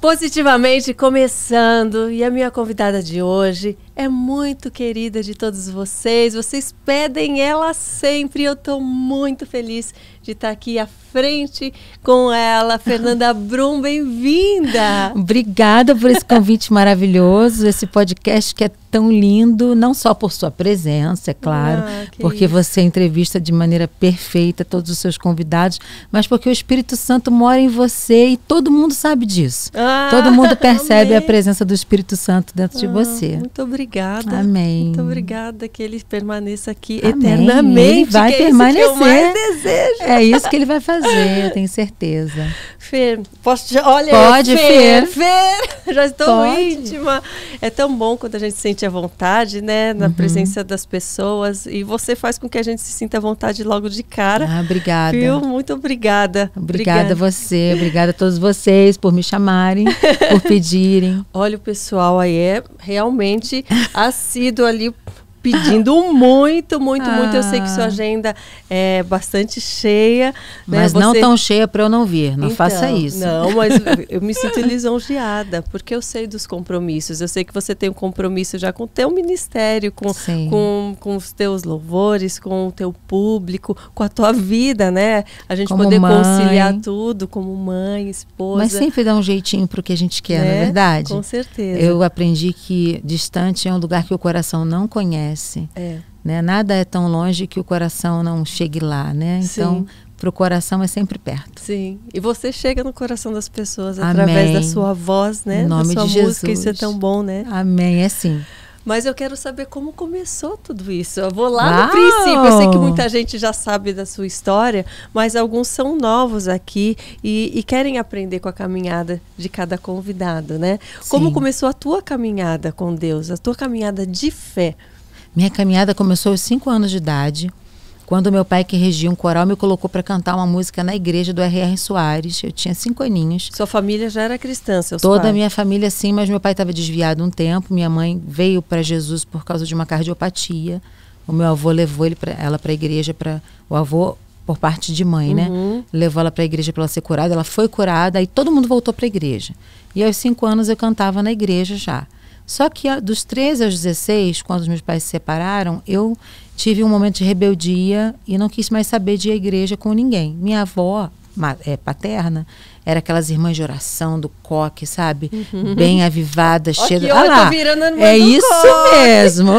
Positivamente começando, e a minha convidada de hoje é muito querida de todos vocês. Vocês pedem ela sempre. Eu estou muito feliz de estar aqui à frente com ela, Fernanda Brum. Bem-vinda! Obrigada por esse convite maravilhoso, esse podcast que é tão lindo, não só por sua presença, é claro, ah, porque isso. você entrevista de maneira perfeita todos os seus convidados, mas porque o Espírito Santo mora em você e todo mundo sabe disso. Ah, todo mundo percebe amém. a presença do Espírito Santo dentro ah, de você. Muito obrigada. Amém. Muito obrigada que ele permaneça aqui amém. eternamente. Ele vai permanecer. É isso que eu mais desejo. É isso que ele vai fazer, eu tenho certeza. Fer, posso olha, Pode, Fer. Fer, Fer já estou Pode. íntima. É tão bom quando a gente se sente à vontade, né, na uhum. presença das pessoas e você faz com que a gente se sinta à vontade logo de cara. Ah, obrigada. Viu? Muito obrigada. Obrigada, a você, obrigada a todos vocês por me chamarem, por pedirem. Olha, o pessoal aí é realmente assíduo ali pedindo muito, muito, ah. muito. Eu sei que sua ah. agenda é bastante cheia. Né? Mas né? não tão cheia para eu não vir, não então, faça isso. Não, mas eu me sinto lisonjeada, porque eu sei dos compromissos. Eu sei que você tem um compromisso já com o teu ministério, com, com, com os teus louvores, com o teu público, com a tua vida, né? A gente como poder mãe. conciliar tudo como mãe, esposa. Mas sempre dá um jeitinho para o que a gente quer, né? não é né? verdade? Com certeza. Eu aprendi que distante é um lugar que o coração não conhece conhece. É. Né? Nada é tão longe que o coração não chegue lá, né? Então, para o coração é sempre perto. Sim. E você chega no coração das pessoas Amém. através da sua voz, né? Em nome da sua de música, Jesus. isso é tão bom, né? Amém, é sim. Mas eu quero saber como começou tudo isso. Eu vou lá Uau! no princípio. Eu sei que muita gente já sabe da sua história, mas alguns são novos aqui e, e querem aprender com a caminhada de cada convidado, né? Sim. Como começou a tua caminhada com Deus, a tua caminhada de fé? Minha caminhada começou aos 5 anos de idade, quando meu pai, que regia um coral, me colocou para cantar uma música na igreja do R.R. Soares. Eu tinha cinco aninhos. Sua família já era cristã, seus Toda a minha família, sim, mas meu pai estava desviado um tempo. Minha mãe veio para Jesus por causa de uma cardiopatia. O meu avô levou ele pra, ela para a igreja, para o avô por parte de mãe, né? uhum. Levou ela para a igreja para ela ser curada. Ela foi curada e todo mundo voltou para a igreja. E aos cinco anos eu cantava na igreja já. Só que dos 13 aos 16, quando os meus pais se separaram, eu tive um momento de rebeldia e não quis mais saber de igreja com ninguém. Minha avó é, paterna era aquelas irmãs de oração do coque, sabe? Uhum. Bem avivadas, cheias. Ah lá, é isso coque. mesmo.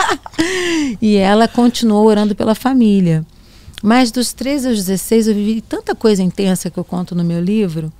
e ela continuou orando pela família. Mas dos 13 aos 16 eu vivi tanta coisa intensa que eu conto no meu livro,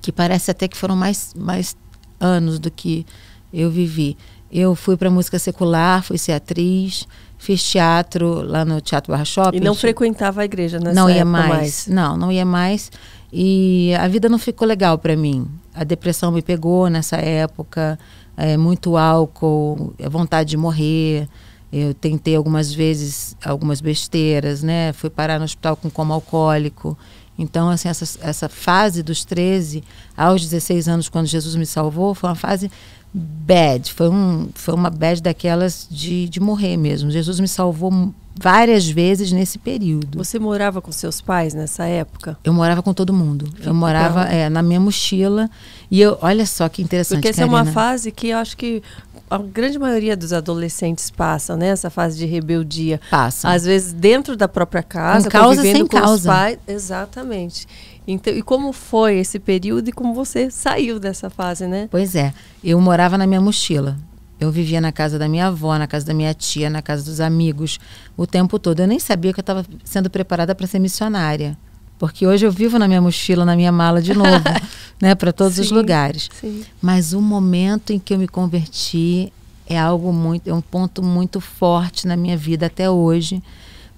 que parece até que foram mais, mais anos do que eu vivi. Eu fui para música secular, fui ser atriz, fiz teatro lá no Teatro Barra Shopping. E não frequentava a igreja nessa Não ia mais. mais. Não, não ia mais. E a vida não ficou legal para mim. A depressão me pegou nessa época, é, muito álcool, a vontade de morrer. Eu tentei algumas vezes algumas besteiras, né? Fui parar no hospital com coma alcoólico. Então, assim, essa, essa fase dos 13 aos 16 anos, quando Jesus me salvou, foi uma fase bad. Foi, um, foi uma bad daquelas de, de morrer mesmo. Jesus me salvou várias vezes nesse período. Você morava com seus pais nessa época? Eu morava com todo mundo. Eu morava é, na minha mochila. E eu, olha só que interessante. Porque essa Karina. é uma fase que eu acho que a grande maioria dos adolescentes passam, né? Essa fase de rebeldia. Passa. Às vezes dentro da própria casa, com causa sem com causa. os pais. Exatamente. Então, e como foi esse período e como você saiu dessa fase, né? Pois é. Eu morava na minha mochila. Eu vivia na casa da minha avó, na casa da minha tia, na casa dos amigos, o tempo todo. Eu nem sabia que eu estava sendo preparada para ser missionária. Porque hoje eu vivo na minha mochila, na minha mala de novo, né, para todos sim, os lugares. Sim. Mas o momento em que eu me converti é algo muito, é um ponto muito forte na minha vida até hoje,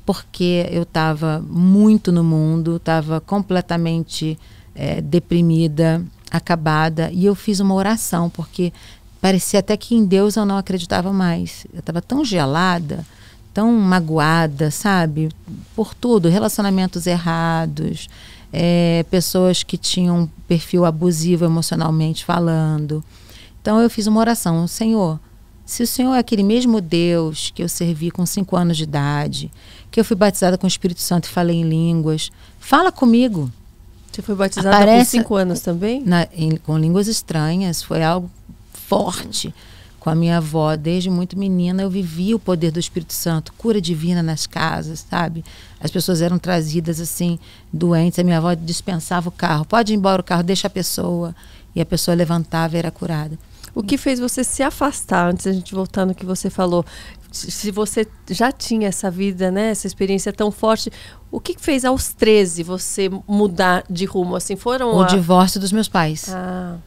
porque eu estava muito no mundo, estava completamente é, deprimida, acabada, e eu fiz uma oração porque parecia até que em Deus eu não acreditava mais. Eu estava tão gelada tão magoada, sabe? Por tudo, relacionamentos errados, é, pessoas que tinham um perfil abusivo emocionalmente falando. Então eu fiz uma oração, Senhor, se o Senhor é aquele mesmo Deus que eu servi com cinco anos de idade, que eu fui batizada com o Espírito Santo e falei em línguas, fala comigo. Você foi batizada Aparece, com cinco anos também? Na, em, com línguas estranhas, foi algo forte. Com a minha avó, desde muito menina, eu vivia o poder do Espírito Santo, cura divina nas casas, sabe? As pessoas eram trazidas assim, doentes, a minha avó dispensava o carro, pode ir embora o carro, deixa a pessoa. E a pessoa levantava e era curada. O que fez você se afastar, antes da gente voltar no que você falou? Se você já tinha essa vida, né, essa experiência tão forte, o que fez aos 13 você mudar de rumo? Assim, foram o a... divórcio dos meus pais. Ah.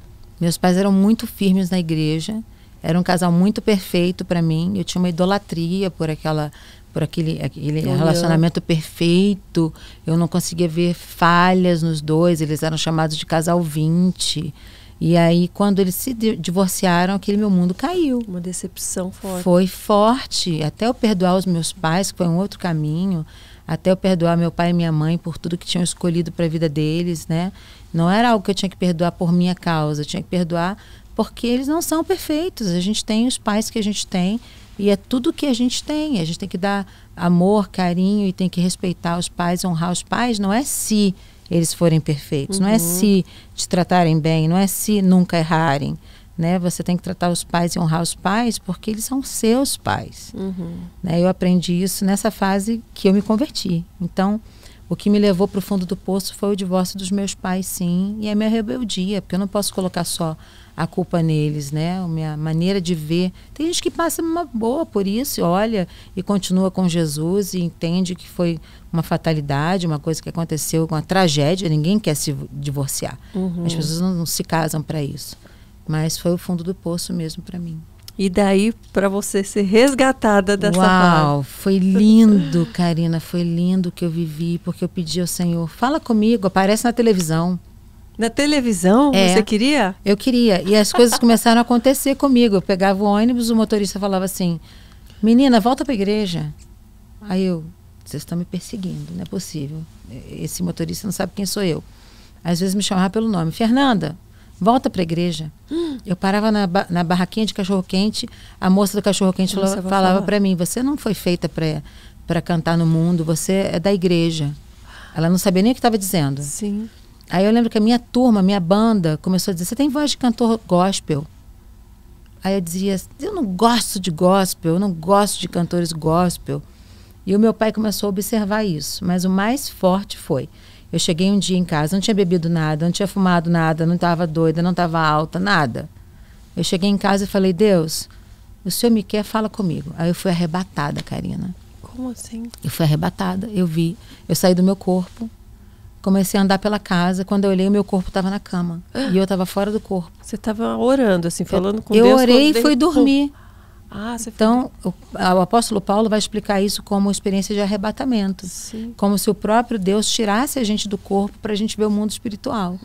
Meus pais eram muito firmes na igreja. Era um casal muito perfeito para mim. Eu tinha uma idolatria por aquela por aquele, aquele relacionamento perfeito. Eu não conseguia ver falhas nos dois. Eles eram chamados de casal 20. E aí, quando eles se divorciaram, aquele meu mundo caiu. Uma decepção forte. Foi forte. Até eu perdoar os meus pais, que foi um outro caminho. Até eu perdoar meu pai e minha mãe por tudo que tinham escolhido para a vida deles, né? Não era algo que eu tinha que perdoar por minha causa. Eu tinha que perdoar porque eles não são perfeitos. A gente tem os pais que a gente tem e é tudo que a gente tem. A gente tem que dar amor, carinho e tem que respeitar os pais, honrar os pais. Não é se eles forem perfeitos, uhum. não é uhum. se te tratarem bem, não é se nunca errarem. Né? Você tem que tratar os pais e honrar os pais porque eles são seus pais. Uhum. Né? Eu aprendi isso nessa fase que eu me converti. Então, o que me levou para o fundo do poço foi o divórcio dos meus pais, sim, e a minha rebeldia, porque eu não posso colocar só a culpa neles, né? A minha maneira de ver. Tem gente que passa uma boa por isso, olha e continua com Jesus e entende que foi uma fatalidade, uma coisa que aconteceu, uma tragédia. Ninguém quer se divorciar. Uhum. As pessoas não, não se casam para isso. Mas foi o fundo do poço mesmo para mim. E daí para você ser resgatada dessa Uau, foi lindo, Karina, foi lindo que eu vivi, porque eu pedi ao Senhor, fala comigo, aparece na televisão. Na televisão? É, você queria? Eu queria. E as coisas começaram a acontecer comigo. Eu pegava o ônibus, o motorista falava assim: Menina, volta para a igreja. Aí eu, vocês estão me perseguindo, não é possível. Esse motorista não sabe quem sou eu. Às vezes me chamava pelo nome: Fernanda, volta para a igreja. Hum. Eu parava na, na barraquinha de cachorro-quente, a moça do cachorro-quente falava, falava para mim: Você não foi feita para cantar no mundo, você é da igreja. Ela não sabia nem o que estava dizendo. Sim. Aí eu lembro que a minha turma, minha banda, começou a dizer: Você tem voz de cantor gospel? Aí eu dizia: Eu não gosto de gospel, eu não gosto de cantores gospel. E o meu pai começou a observar isso. Mas o mais forte foi: eu cheguei um dia em casa, não tinha bebido nada, não tinha fumado nada, não estava doida, não estava alta, nada. Eu cheguei em casa e falei: Deus, o senhor me quer, fala comigo. Aí eu fui arrebatada, Karina. Como assim? Eu fui arrebatada. Eu vi, eu saí do meu corpo, comecei a andar pela casa. Quando eu olhei, o meu corpo estava na cama. Ah. E eu estava fora do corpo. Você estava orando, assim, falando com eu Deus? Eu orei e fui dormir. Ah, então, o, o, apóstolo Paulo vai explicar isso como experiência de arrebatamento. Sim. Como se o próprio Deus tirasse a gente do corpo para a gente ver o mundo espiritual.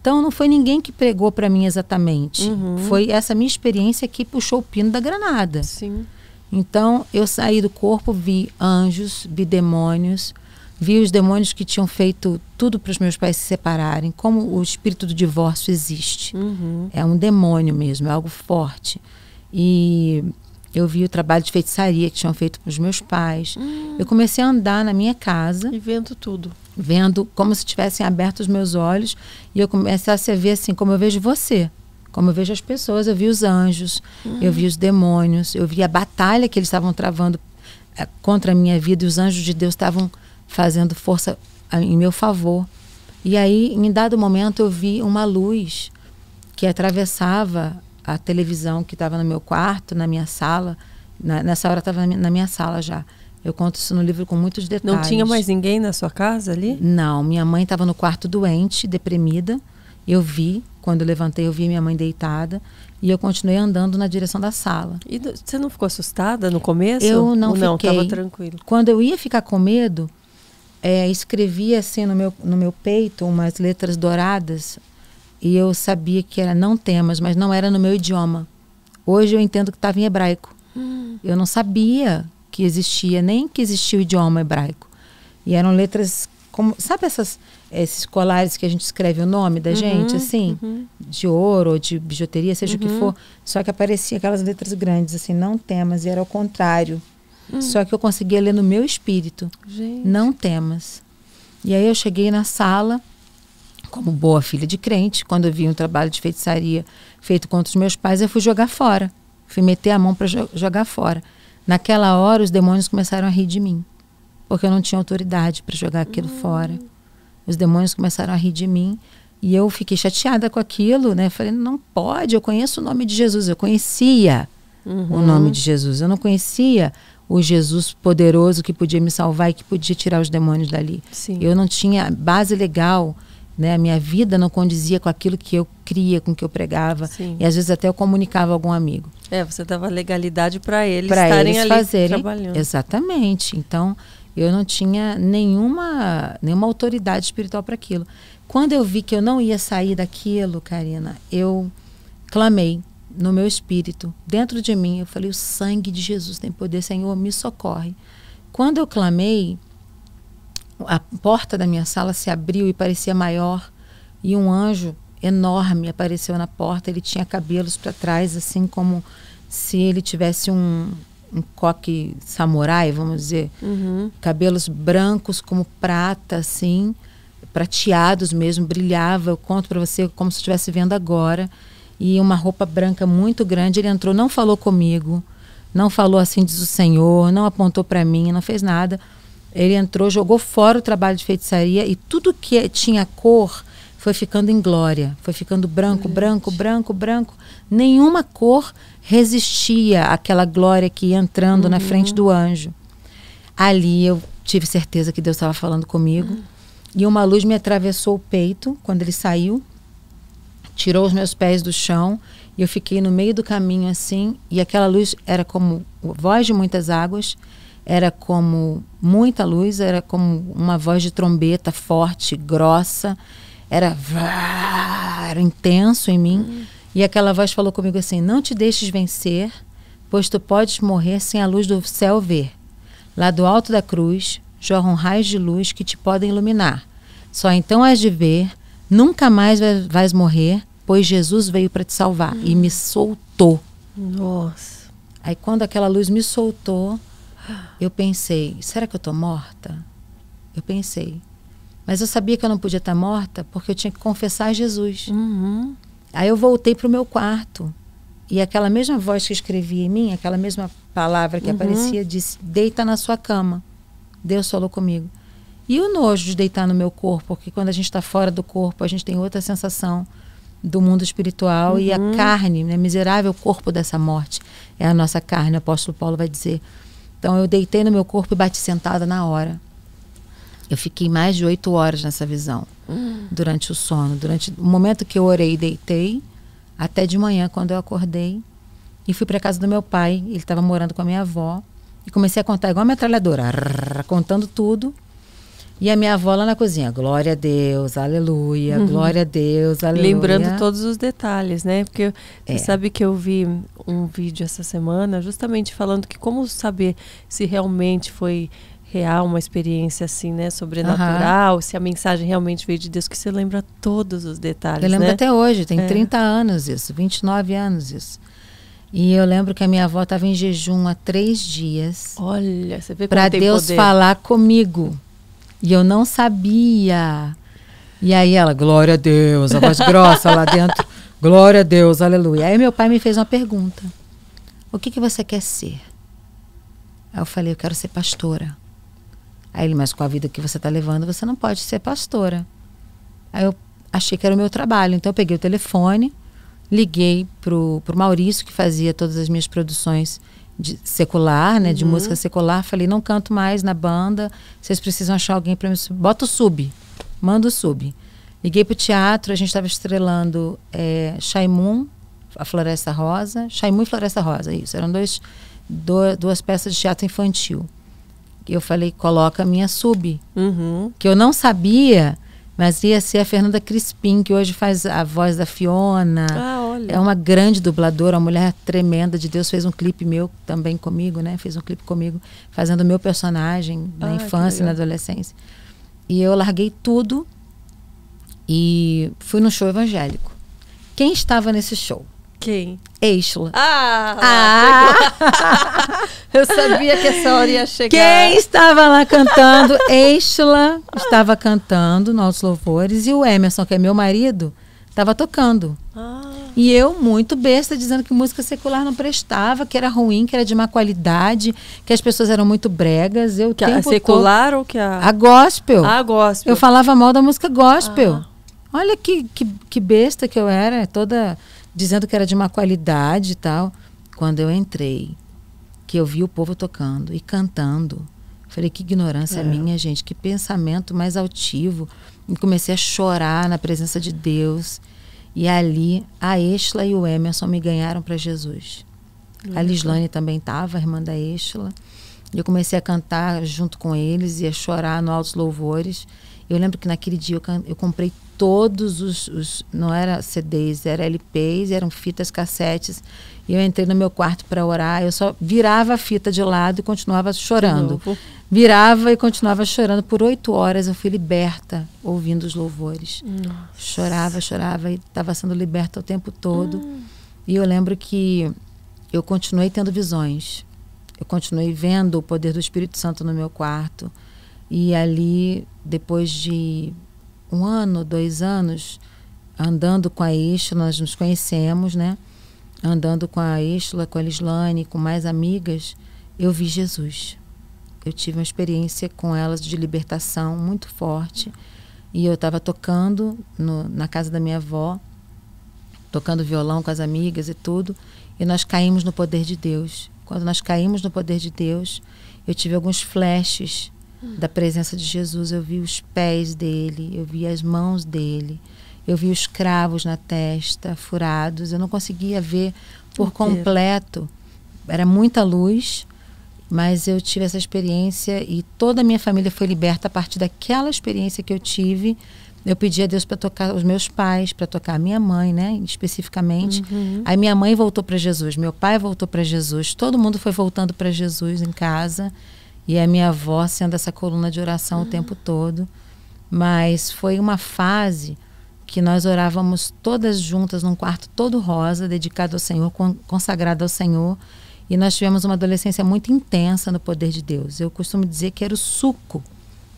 Então, não foi ninguém que pregou para mim exatamente. Uhum. Foi essa minha experiência que puxou o pino da granada. Sim. Então, eu saí do corpo, vi anjos, vi demônios, Vi os demônios que tinham feito tudo para os meus pais se separarem, como o espírito do divórcio existe. Uhum. É um demônio mesmo, é algo forte. E eu vi o trabalho de feitiçaria que tinham feito para os meus pais. Uhum. Eu comecei a andar na minha casa. E vendo tudo. Vendo como se tivessem aberto os meus olhos. E eu comecei a ver assim, como eu vejo você. Como eu vejo as pessoas. Eu vi os anjos, uhum. eu vi os demônios, eu vi a batalha que eles estavam travando é, contra a minha vida. E os anjos de Deus estavam fazendo força em meu favor. E aí, em dado momento, eu vi uma luz que atravessava a televisão que estava no meu quarto, na minha sala. Na, nessa hora estava na minha sala já. Eu conto isso no livro com muitos detalhes. Não tinha mais ninguém na sua casa ali? Não, minha mãe estava no quarto doente, deprimida. Eu vi, quando eu levantei, eu vi minha mãe deitada e eu continuei andando na direção da sala. E você não ficou assustada no começo? Eu não Ou fiquei. Não, estava tranquilo. Quando eu ia ficar com medo, é, escrevi assim no meu, no meu peito umas letras douradas e eu sabia que era não temas, mas não era no meu idioma. Hoje eu entendo que estava em hebraico. Hum. Eu não sabia que existia, nem que existia o idioma hebraico. E eram letras como, sabe essas esses colares que a gente escreve o nome da uhum, gente, assim, uhum. de ouro ou de bijuteria, seja uhum. o que uhum. for, só que aparecia aquelas letras grandes, assim, não temas, e era o contrário. Hum. Só que eu conseguia ler no meu espírito. Gente. Não temas. E aí eu cheguei na sala como boa filha de crente, quando eu vi um trabalho de feitiçaria feito contra os meus pais, eu fui jogar fora. Fui meter a mão para jo jogar fora. Naquela hora, os demônios começaram a rir de mim, porque eu não tinha autoridade para jogar aquilo uhum. fora. Os demônios começaram a rir de mim e eu fiquei chateada com aquilo, né? Falei, não pode, eu conheço o nome de Jesus. Eu conhecia uhum. o nome de Jesus. Eu não conhecia o Jesus poderoso que podia me salvar e que podia tirar os demônios dali. Sim. Eu não tinha base legal, né? A minha vida não condizia com aquilo que eu cria, com o que eu pregava. Sim. E às vezes até eu comunicava a algum amigo. É, você dava legalidade para eles pra estarem eles ali fazerem, trabalhando. Exatamente. Então, eu não tinha nenhuma, nenhuma autoridade espiritual para aquilo. Quando eu vi que eu não ia sair daquilo, Karina, eu clamei no meu espírito, dentro de mim, eu falei: o sangue de Jesus tem poder, Senhor, me socorre. Quando eu clamei, a porta da minha sala se abriu e parecia maior, e um anjo enorme apareceu na porta. Ele tinha cabelos para trás, assim como se ele tivesse um, um coque samurai, vamos dizer, uhum. cabelos brancos como prata, assim prateados mesmo, brilhava. Eu conto para você como se estivesse vendo agora. E uma roupa branca muito grande. Ele entrou, não falou comigo, não falou assim, diz o Senhor, não apontou para mim, não fez nada. Ele entrou, jogou fora o trabalho de feitiçaria e tudo que tinha cor foi ficando em glória, foi ficando branco, Gente. branco, branco, branco. Nenhuma cor resistia àquela glória que ia entrando uhum. na frente do anjo. Ali eu tive certeza que Deus estava falando comigo. Uhum. E uma luz me atravessou o peito quando ele saiu, tirou os meus pés do chão e eu fiquei no meio do caminho assim. E aquela luz era como voz de muitas águas, era como muita luz, era como uma voz de trombeta forte, grossa, era, era intenso em mim. Uhum. E aquela voz falou comigo assim: Não te deixes vencer, pois tu podes morrer sem a luz do céu ver. Lá do alto da cruz, jorram raios de luz que te podem iluminar. Só então has de ver, nunca mais vais morrer, pois Jesus veio para te salvar hum. e me soltou. Nossa. Aí quando aquela luz me soltou, eu pensei, será que eu estou morta? Eu pensei. Mas eu sabia que eu não podia estar morta porque eu tinha que confessar a Jesus. Uhum. Aí eu voltei para o meu quarto. E aquela mesma voz que escrevia em mim, aquela mesma palavra que uhum. aparecia, disse: Deita na sua cama. Deus falou comigo. E o nojo de deitar no meu corpo, porque quando a gente está fora do corpo, a gente tem outra sensação do mundo espiritual uhum. e a uhum. carne, né, miserável corpo dessa morte, é a nossa carne, o apóstolo Paulo vai dizer. Então eu deitei no meu corpo e bati sentada na hora. Eu fiquei mais de oito horas nessa visão, uhum. durante o sono. Durante o momento que eu orei e deitei, até de manhã, quando eu acordei, e fui para casa do meu pai. Ele estava morando com a minha avó. E comecei a contar igual a metralhadora, contando tudo. E a minha avó lá na cozinha, glória a Deus, aleluia, uhum. glória a Deus, aleluia. Lembrando todos os detalhes, né? Porque é. sabe que eu vi um vídeo essa semana justamente falando que como saber se realmente foi real uma experiência assim, né, sobrenatural, uhum. se a mensagem realmente veio de Deus, que você lembra todos os detalhes, Eu lembro né? até hoje, tem é. 30 anos isso, 29 anos isso. E eu lembro que a minha avó estava em jejum há três dias. Olha, você vê Para Deus falar comigo. E eu não sabia. E aí ela, glória a Deus, a voz grossa lá dentro. Glória a Deus, aleluia. Aí meu pai me fez uma pergunta. O que, que você quer ser? Aí eu falei, eu quero ser pastora. Aí ele, mas com a vida que você está levando, você não pode ser pastora. Aí eu achei que era o meu trabalho. Então eu peguei o telefone, liguei pro, pro Maurício, que fazia todas as minhas produções de secular, né, de uhum. música secular. Falei, não canto mais na banda, vocês precisam achar alguém para me Bota o sub, manda o sub. Liguei pro teatro, a gente estava estrelando é, Shaimun, a Floresta Rosa, Shaimun e Floresta Rosa, isso. Eram dois, do, duas peças de teatro infantil. E eu falei, coloca a minha sub. Uhum. Que eu não sabia mas ia ser a Fernanda Crispim, que hoje faz a voz da Fiona. Ah, olha. É uma grande dubladora, uma mulher tremenda de Deus. Fez um clipe meu também comigo, né? Fez um clipe comigo, fazendo o meu personagem na ah, infância e na adolescência. E eu larguei tudo e fui no show evangélico. Quem estava nesse show? Quem? Eixla. Ah! ah. Eu sabia que essa hora ia chegar. Quem estava lá cantando? Eixla estava cantando nos louvores e o Emerson, que é meu marido, estava tocando. Ah. E eu, muito besta, dizendo que música secular não prestava, que era ruim, que era de má qualidade, que as pessoas eram muito bregas. Eu que a secular todo... ou que a. A gospel. A gospel. Eu falava mal da música gospel. Ah. Olha que, que, que besta que eu era, toda dizendo que era de má qualidade e tal. Quando eu entrei, que eu vi o povo tocando e cantando, falei, que ignorância é. minha, gente, que pensamento mais altivo. E comecei a chorar na presença de Deus. E ali, a Estela e o Emerson me ganharam para Jesus. Uhum. A Lislane também estava, a irmã da Estela. E eu comecei a cantar junto com eles e a chorar no Altos Louvores. Eu lembro que naquele dia eu, eu comprei todos os, os, Não era CDs, era LPs, eram fitas cassetes. E eu entrei no meu quarto para orar. Eu só virava a fita de lado e continuava chorando virava e continuava chorando. Por oito horas eu fui liberta ouvindo os louvores. Nossa. Chorava, chorava e estava sendo liberta o tempo todo. Hum. E eu lembro que eu continuei tendo visões. Eu continuei vendo o poder do Espírito Santo no meu quarto. E ali, depois de um ano, dois anos, andando com a Istla, nós nos conhecemos, né? Andando com a Istla, com a Lislane, com mais amigas, eu vi Jesus eu tive uma experiência com elas de libertação muito forte. E eu estava tocando no, na casa da minha avó, tocando violão com as amigas e tudo, e nós caímos no poder de Deus. Quando nós caímos no poder de Deus, eu tive alguns flashes da presença de Jesus. Eu vi os pés dele, eu vi as mãos dele, eu vi os cravos na testa, furados. Eu não conseguia ver por completo. Era muita luz, mas eu tive essa experiência e toda a minha família foi liberta a partir daquela experiência que eu tive. Eu pedi a Deus para tocar os meus pais, para tocar a minha mãe, né, especificamente. Uhum. Aí minha mãe voltou para Jesus, meu pai voltou para Jesus, todo mundo foi voltando para Jesus em casa e a minha avó sendo essa coluna de oração uhum. o tempo todo. Mas foi uma fase que nós orávamos todas juntas num quarto todo rosa, dedicado ao Senhor, consagrado ao Senhor. E nós tivemos uma adolescência muito intensa no poder de Deus. Eu costumo dizer que era o suco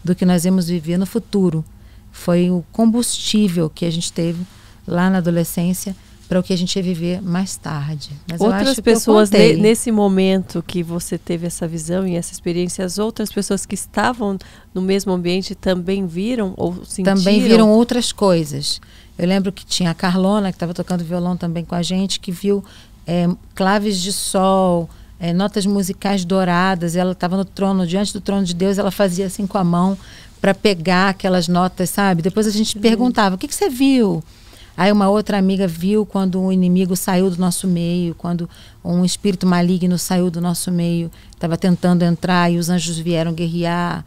do que nós íamos viver no futuro. Foi o combustível que a gente teve lá na adolescência para o que a gente ia viver mais tarde. Mas outras pessoas ne, nesse momento que você teve essa visão e essa experiência, as outras pessoas que estavam no mesmo ambiente também viram ou sentiram? Também viram outras coisas. Eu lembro que tinha a Carlona que estava tocando violão também com a gente, que viu é, claves de sol, é, notas musicais douradas. Ela estava no trono, diante do trono de Deus, ela fazia assim com a mão para pegar aquelas notas, sabe? Depois a gente perguntava: o que, que você viu? Aí uma outra amiga viu quando um inimigo saiu do nosso meio, quando um espírito maligno saiu do nosso meio, estava tentando entrar e os anjos vieram guerrear.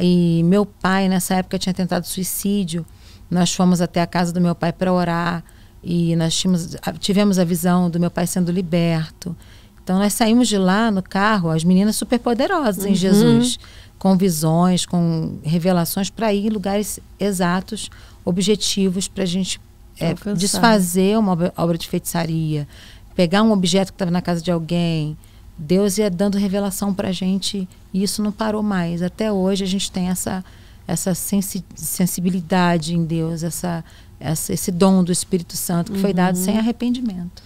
E meu pai, nessa época, tinha tentado suicídio. Nós fomos até a casa do meu pai para orar. E nós tínhamos, tivemos a visão do meu pai sendo liberto. Então nós saímos de lá no carro, as meninas super poderosas uhum. em Jesus, com visões, com revelações para ir em lugares exatos, objetivos para a gente é, desfazer uma obra de feitiçaria, pegar um objeto que estava na casa de alguém. Deus ia dando revelação para a gente e isso não parou mais. Até hoje a gente tem essa essa sensi sensibilidade em Deus, essa essa, esse dom do Espírito Santo que uhum. foi dado sem uhum. arrependimento.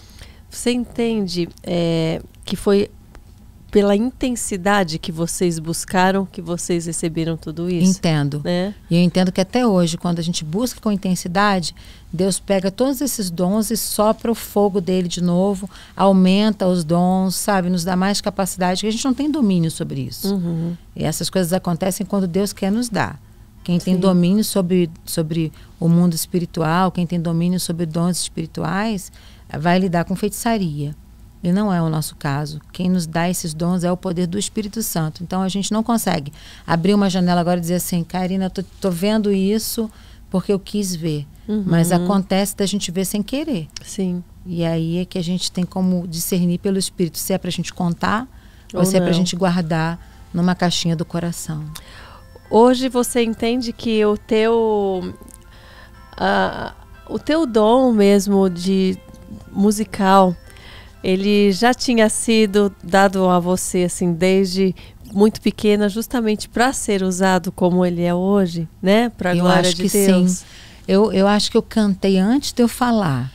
Você entende é, que foi pela intensidade que vocês buscaram que vocês receberam tudo isso? Entendo. Né? E eu entendo que até hoje, quando a gente busca com intensidade, Deus pega todos esses dons e sopra o fogo dele de novo, aumenta os dons, sabe? Nos dá mais capacidade, que a gente não tem domínio sobre isso. Uhum. E essas coisas acontecem quando Deus quer nos dar. Quem tem Sim. domínio sobre, sobre o mundo espiritual, quem tem domínio sobre dons espirituais, vai lidar com feitiçaria. E não é o nosso caso. Quem nos dá esses dons é o poder do Espírito Santo. Então a gente não consegue abrir uma janela agora e dizer assim, Karina, tô, tô vendo isso porque eu quis ver. Uhum. Mas acontece da gente ver sem querer. Sim. E aí é que a gente tem como discernir pelo Espírito se é para a gente contar ou, ou se é para a gente guardar numa caixinha do coração. Hoje você entende que o teu uh, o teu dom mesmo de musical, ele já tinha sido dado a você assim desde muito pequena, justamente para ser usado como ele é hoje, né? Para a glória acho de que Deus. Sim. Eu, eu acho que eu cantei antes de eu falar.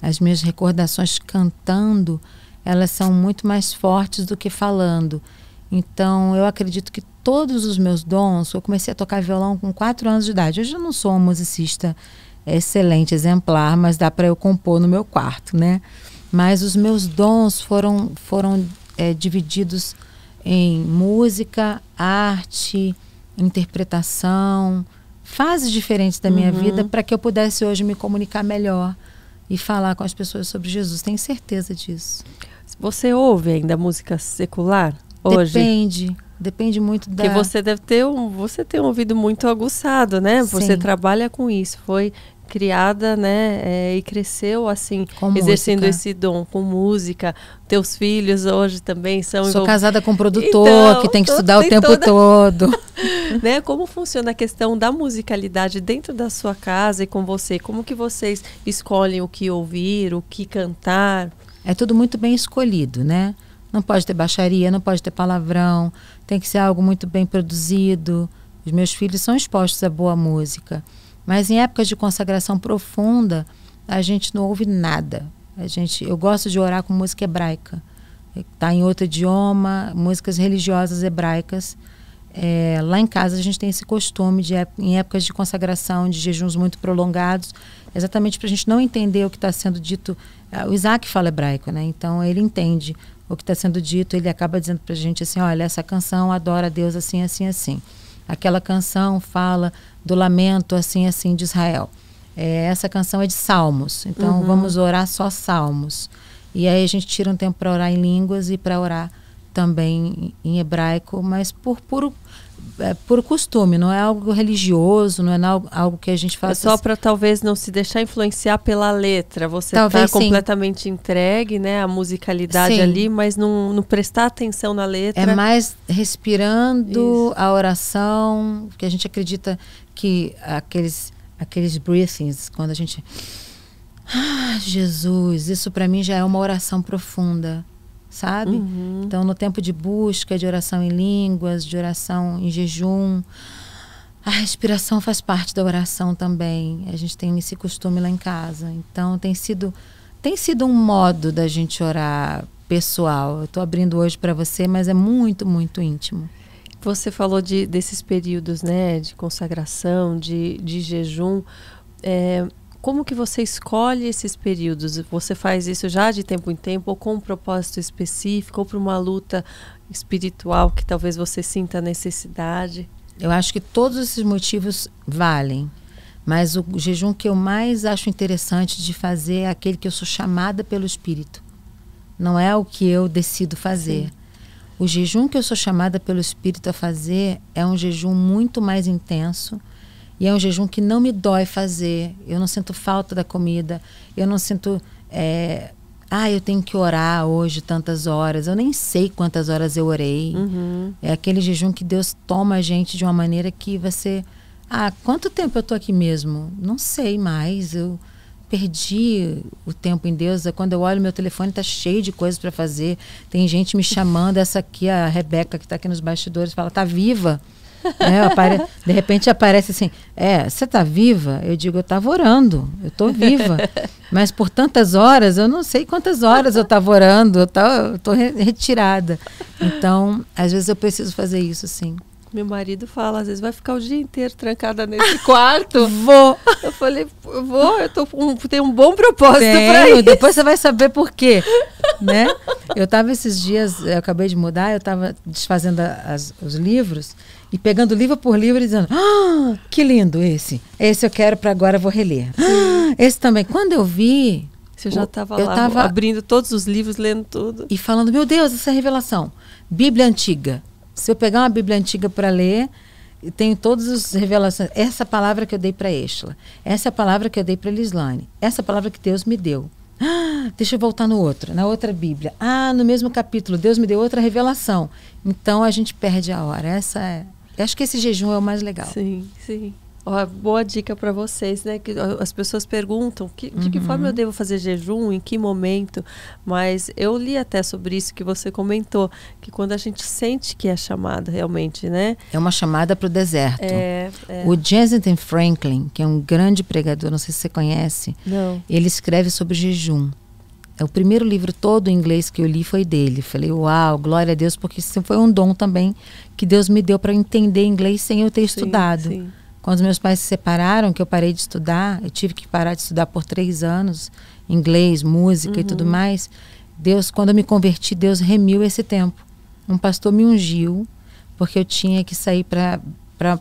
As minhas recordações cantando, elas são muito mais fortes do que falando. Então, eu acredito que todos os meus dons, eu comecei a tocar violão com quatro anos de idade. Hoje eu não sou uma musicista excelente, exemplar, mas dá para eu compor no meu quarto, né? Mas os meus dons foram, foram é, divididos em música, arte, interpretação, fases diferentes da minha uhum. vida para que eu pudesse hoje me comunicar melhor e falar com as pessoas sobre Jesus. Tenho certeza disso. Você ouve ainda música secular hoje? Depende. Depende muito da. Porque você deve ter um, você tem um ouvido muito aguçado, né? Sim. Você trabalha com isso. Foi criada, né, é, e cresceu assim, com exercendo música. esse dom com música. Teus filhos hoje também são. Sou casada com um produtor então, que tem que estudar tem o tempo toda... todo. né? Como funciona a questão da musicalidade dentro da sua casa e com você? Como que vocês escolhem o que ouvir, o que cantar? É tudo muito bem escolhido, né? Não pode ter baixaria, não pode ter palavrão, tem que ser algo muito bem produzido. Os meus filhos são expostos a boa música. Mas em épocas de consagração profunda, a gente não ouve nada. A gente, eu gosto de orar com música hebraica. Está em outro idioma, músicas religiosas hebraicas. É, lá em casa a gente tem esse costume de em épocas de consagração, de jejuns muito prolongados, exatamente para a gente não entender o que está sendo dito. O Isaac fala hebraico, né? Então ele entende o que está sendo dito, ele acaba dizendo para a gente assim, olha, essa canção adora a Deus assim, assim, assim. Aquela canção fala do lamento assim, assim de Israel. É, essa canção é de salmos, então uhum. vamos orar só salmos. E aí a gente tira um tempo para orar em línguas e para orar também em hebraico, mas por puro é por costume, não é algo religioso, não é algo que a gente faz. É só para talvez não se deixar influenciar pela letra. Você está completamente entregue, né, a musicalidade sim. ali, mas não, não, prestar atenção na letra. É mais respirando Isso. a oração, que a gente acredita que aqueles aqueles breathings, quando a gente ah, Jesus, isso para mim já é uma oração profunda sabe? Uhum. Então, no tempo de busca, de oração em línguas, de oração em jejum, a respiração faz parte da oração também. A gente tem esse costume lá em casa. Então, tem sido tem sido um modo da gente orar pessoal. Eu estou abrindo hoje para você, mas é muito, muito íntimo. Você falou de, desses períodos, né, de consagração, de, de jejum. É, como que você escolhe esses períodos? Você faz isso já de tempo em tempo ou com um propósito específico ou para uma luta espiritual que talvez você sinta necessidade? Eu acho que todos esses motivos valem. Mas o jejum que eu mais acho interessante de fazer é aquele que eu sou chamada pelo Espírito. Não é o que eu decido fazer. Sim. O jejum que eu sou chamada pelo Espírito a fazer é um jejum muito mais intenso, e é um jejum que não me dói fazer. Eu não sinto falta da comida. Eu não sinto. É, ah, eu tenho que orar hoje tantas horas. Eu nem sei quantas horas eu orei. Uhum. É aquele jejum que Deus toma a gente de uma maneira que você. Ah, quanto tempo eu estou aqui mesmo? Não sei mais. Eu perdi o tempo em Deus. Quando eu olho meu telefone, está cheio de coisas para fazer. Tem gente me chamando. Essa aqui, a Rebeca, que está aqui nos bastidores, fala: tá viva? É, apare... De repente aparece assim, é, você está viva? Eu digo, eu estava orando, eu estou viva. Mas por tantas horas, eu não sei quantas horas eu estava orando, eu estou retirada. Então, às vezes eu preciso fazer isso, sim. Meu marido fala, às vezes vai ficar o dia inteiro trancada nesse quarto. vou. Eu falei, vou, eu tô um, tenho um bom propósito para isso. Depois você vai saber por quê, né? Eu estava esses dias, eu acabei de mudar, eu estava desfazendo as, os livros e pegando livro por livro e dizendo: ah, que lindo esse. Esse eu quero para agora vou reler. Ah, esse também. Quando eu vi, você já estava lá tava abrindo todos os livros, lendo tudo. E falando: meu Deus, essa revelação. Bíblia antiga. Se eu pegar uma Bíblia antiga para ler, tenho todas as revelações. Essa palavra que eu dei para Estela. Essa palavra que eu dei para Lislane. Essa palavra que Deus me deu. Ah, deixa eu voltar no outro, na outra Bíblia. Ah, no mesmo capítulo, Deus me deu outra revelação. Então a gente perde a hora. Essa é. Eu acho que esse jejum é o mais legal. Sim, sim. Ó, boa dica para vocês, né? Que as pessoas perguntam que, de que forma eu Uhum. devo fazer jejum, em que momento. Mas eu li até sobre isso que você comentou, que quando a gente sente que é chamada realmente, né? É uma chamada para o deserto. É, é. O Jensen Franklin, que é um grande pregador, não sei se você conhece, Não. ele escreve sobre jejum. É o primeiro livro todo em inglês que eu li foi dele. Falei, uau, glória a Deus, porque isso foi um dom também que Deus me deu para entender inglês sem eu ter Sim, estudado. sim. Quando meus pais se separaram, que eu parei de estudar, eu tive que parar de estudar por três anos, inglês, música e tudo mais. Deus, quando eu me converti, Deus remiu esse tempo. Um pastor me ungiu, porque eu tinha que sair para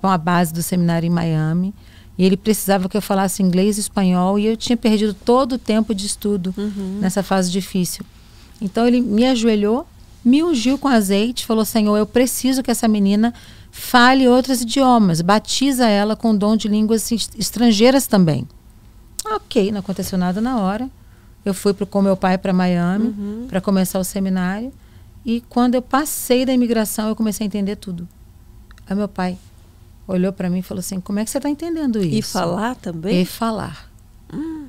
uma base do seminário em Miami. E ele precisava que eu falasse inglês e espanhol, e eu tinha perdido todo o tempo de estudo nessa fase difícil. Então ele me ajoelhou, me ungiu com azeite, falou: Senhor, eu preciso que essa menina fale outros idiomas, batiza ela com o dom de línguas es- estrangeiras também. Ok, não aconteceu nada na hora. Eu fui pro, com meu pai para Miami para começar o seminário. E quando eu passei da imigração, eu comecei a entender tudo. Aí meu pai olhou para mim e falou assim: Como é que você está entendendo isso? E falar também? E falar.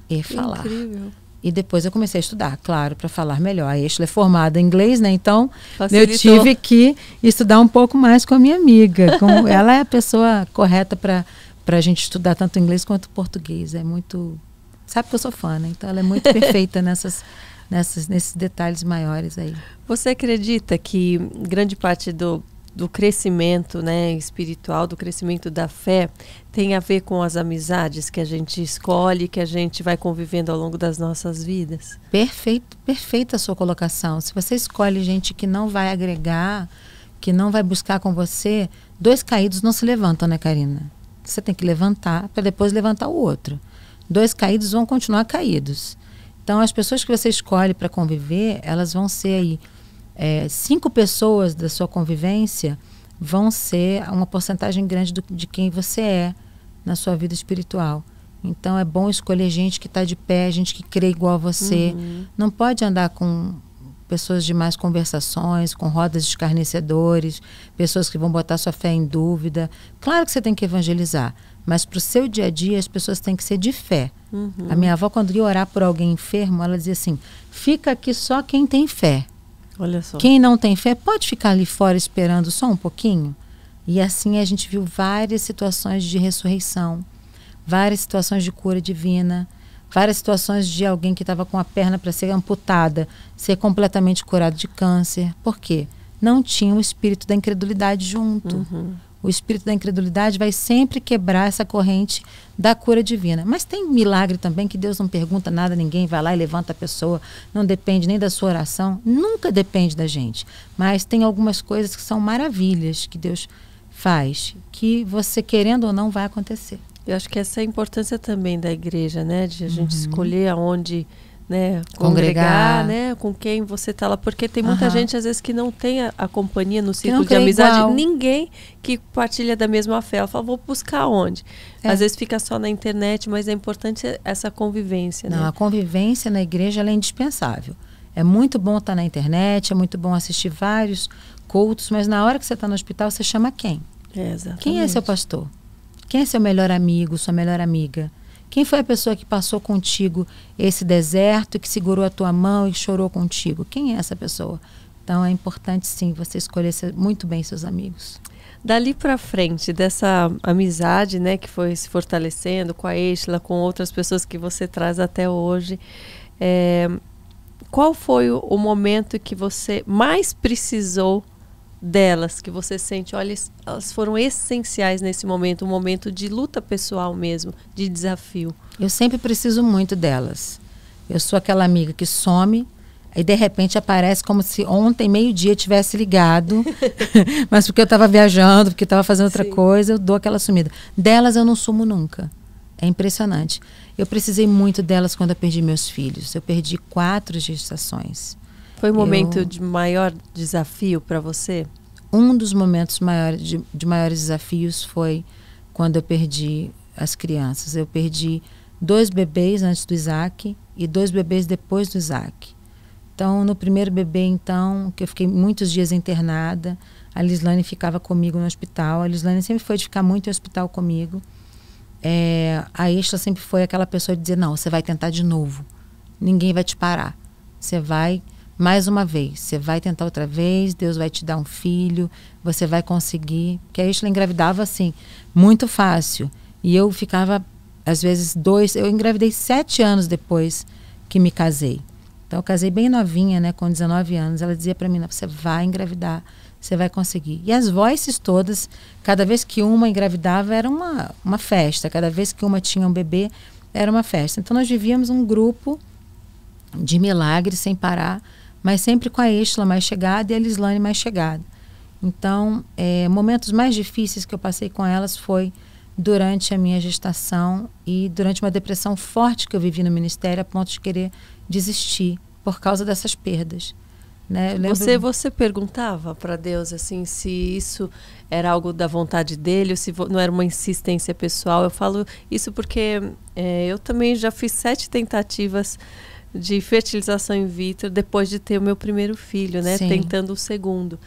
e Que falar. Incrível. E depois eu comecei a estudar, claro, para falar melhor. A Ashley é formada em inglês, né? Então eu Facilitou. tive que estudar um pouco mais com a minha amiga. Com, ela é a pessoa correta para a gente estudar tanto inglês quanto português. É muito. Sabe que eu sou fã, né? Então ela é muito perfeita nessas, nessas, nesses detalhes maiores aí. Você acredita que grande parte do, do crescimento né, espiritual, do crescimento da fé, tem a ver com as amizades que a gente escolhe, que a gente vai convivendo ao longo das nossas vidas? Perfeito, perfeita a sua colocação. Se você escolhe gente que não vai agregar, que não vai buscar com você, dois caídos não se levantam, né, Karina? Você tem que levantar para depois levantar o outro. Dois caídos vão continuar caídos. Então, as pessoas que você escolhe para conviver, elas vão ser aí é, cinco pessoas da sua convivência vão ser uma porcentagem grande do, de quem você é na sua vida espiritual. Então é bom escolher gente que está de pé, gente que crê igual a você. Não pode andar com pessoas de mais conversações, com rodas de escarnecedores, pessoas que vão botar sua fé em dúvida. Claro que você tem que evangelizar, mas para o seu dia a dia as pessoas têm que ser de fé. A minha avó, quando ia orar por alguém enfermo, ela dizia assim: fica aqui só quem tem fé. Olha só. Quem não tem fé pode ficar ali fora esperando só um pouquinho. E assim a gente viu várias situações de ressurreição, várias situações de cura divina, várias situações de alguém que estava com a perna para ser amputada, ser completamente curado de câncer. Por quê? Não tinha o espírito da incredulidade junto. O espírito da incredulidade vai sempre quebrar essa corrente da cura divina. Mas tem milagre também que Deus não pergunta nada a ninguém, vai lá e levanta a pessoa, não depende nem da sua oração, nunca depende da gente. Mas tem algumas coisas que são maravilhas que Deus faz, que você querendo ou não vai acontecer. Eu acho que essa é a importância também da igreja, né? De a gente escolher aonde né, Congregar. congregar, né, com quem você está lá, porque tem muita gente às vezes que não tem a, a companhia no círculo de amizade, igual. ninguém que partilha da mesma fé. Ela fala, vou buscar onde? É. Às vezes fica só na internet, mas é importante essa convivência, Não, né? a convivência na igreja é indispensável. É muito bom estar na internet, é muito bom assistir vários cultos, mas na hora que você está no hospital, você chama quem? É. Quem é seu pastor? Quem é seu melhor amigo, sua melhor amiga? Quem foi a pessoa que passou contigo esse deserto, que segurou a tua mão e chorou contigo? Quem é essa pessoa? Então é importante sim você escolher muito bem seus amigos. Dali para frente, dessa amizade, né, que foi se fortalecendo com a Estela, com outras pessoas que você traz até hoje, é, qual foi o, o momento que você mais precisou delas, que você sente, olha, elas foram essenciais nesse momento, um momento de luta pessoal mesmo, de desafio. Eu sempre preciso muito delas. Eu sou aquela amiga que some e de repente aparece como se ontem, meio-dia, tivesse ligado, mas porque eu estava viajando, porque estava fazendo outra Sim. coisa, eu dou aquela sumida. Delas eu não sumo nunca. É impressionante. Eu precisei muito delas quando eu perdi meus filhos. Eu perdi quatro gestações. Foi Eu- momento de maior desafio para você? Um dos momentos maiores, de, de maiores desafios foi quando eu perdi as crianças. Eu perdi dois bebês antes do Isaac e dois bebês depois do Isaac. Então, no primeiro bebê, então, que eu fiquei muitos dias internada, a Lislane ficava comigo no hospital. A Lislane sempre foi de ficar muito em hospital comigo. é, a Isla sempre foi aquela pessoa de dizer: não, você vai tentar de novo. Ninguém vai te parar. Você vai mais uma vez. Você vai tentar outra vez, Deus vai te dar um filho, você vai conseguir. Porque a Isla engravidava assim, muito fácil. E eu ficava, às vezes, dois. Eu engravidei sete anos depois que me casei. Então, eu casei bem novinha, né, com 19 anos. Ela dizia para mim: você vai engravidar, você vai conseguir. E as voices todas, cada vez que uma engravidava, era uma, uma festa. Cada vez que uma tinha um bebê, era uma festa. Então, nós vivíamos um grupo de milagres sem parar, mas sempre com a Estela mais chegada e a Lislane mais chegada. Então, é, momentos mais difíceis que eu passei com elas foi durante a minha gestação e durante uma depressão forte que eu vivi no ministério a ponto de querer desistir por causa dessas perdas. Né? Lembro... Você você perguntava para Deus assim se isso era algo da vontade dele ou se não era uma insistência pessoal. Eu falo isso porque é, eu também já fiz sete tentativas de fertilização in vitro depois de ter o meu primeiro filho, né? Sim. Tentando o segundo.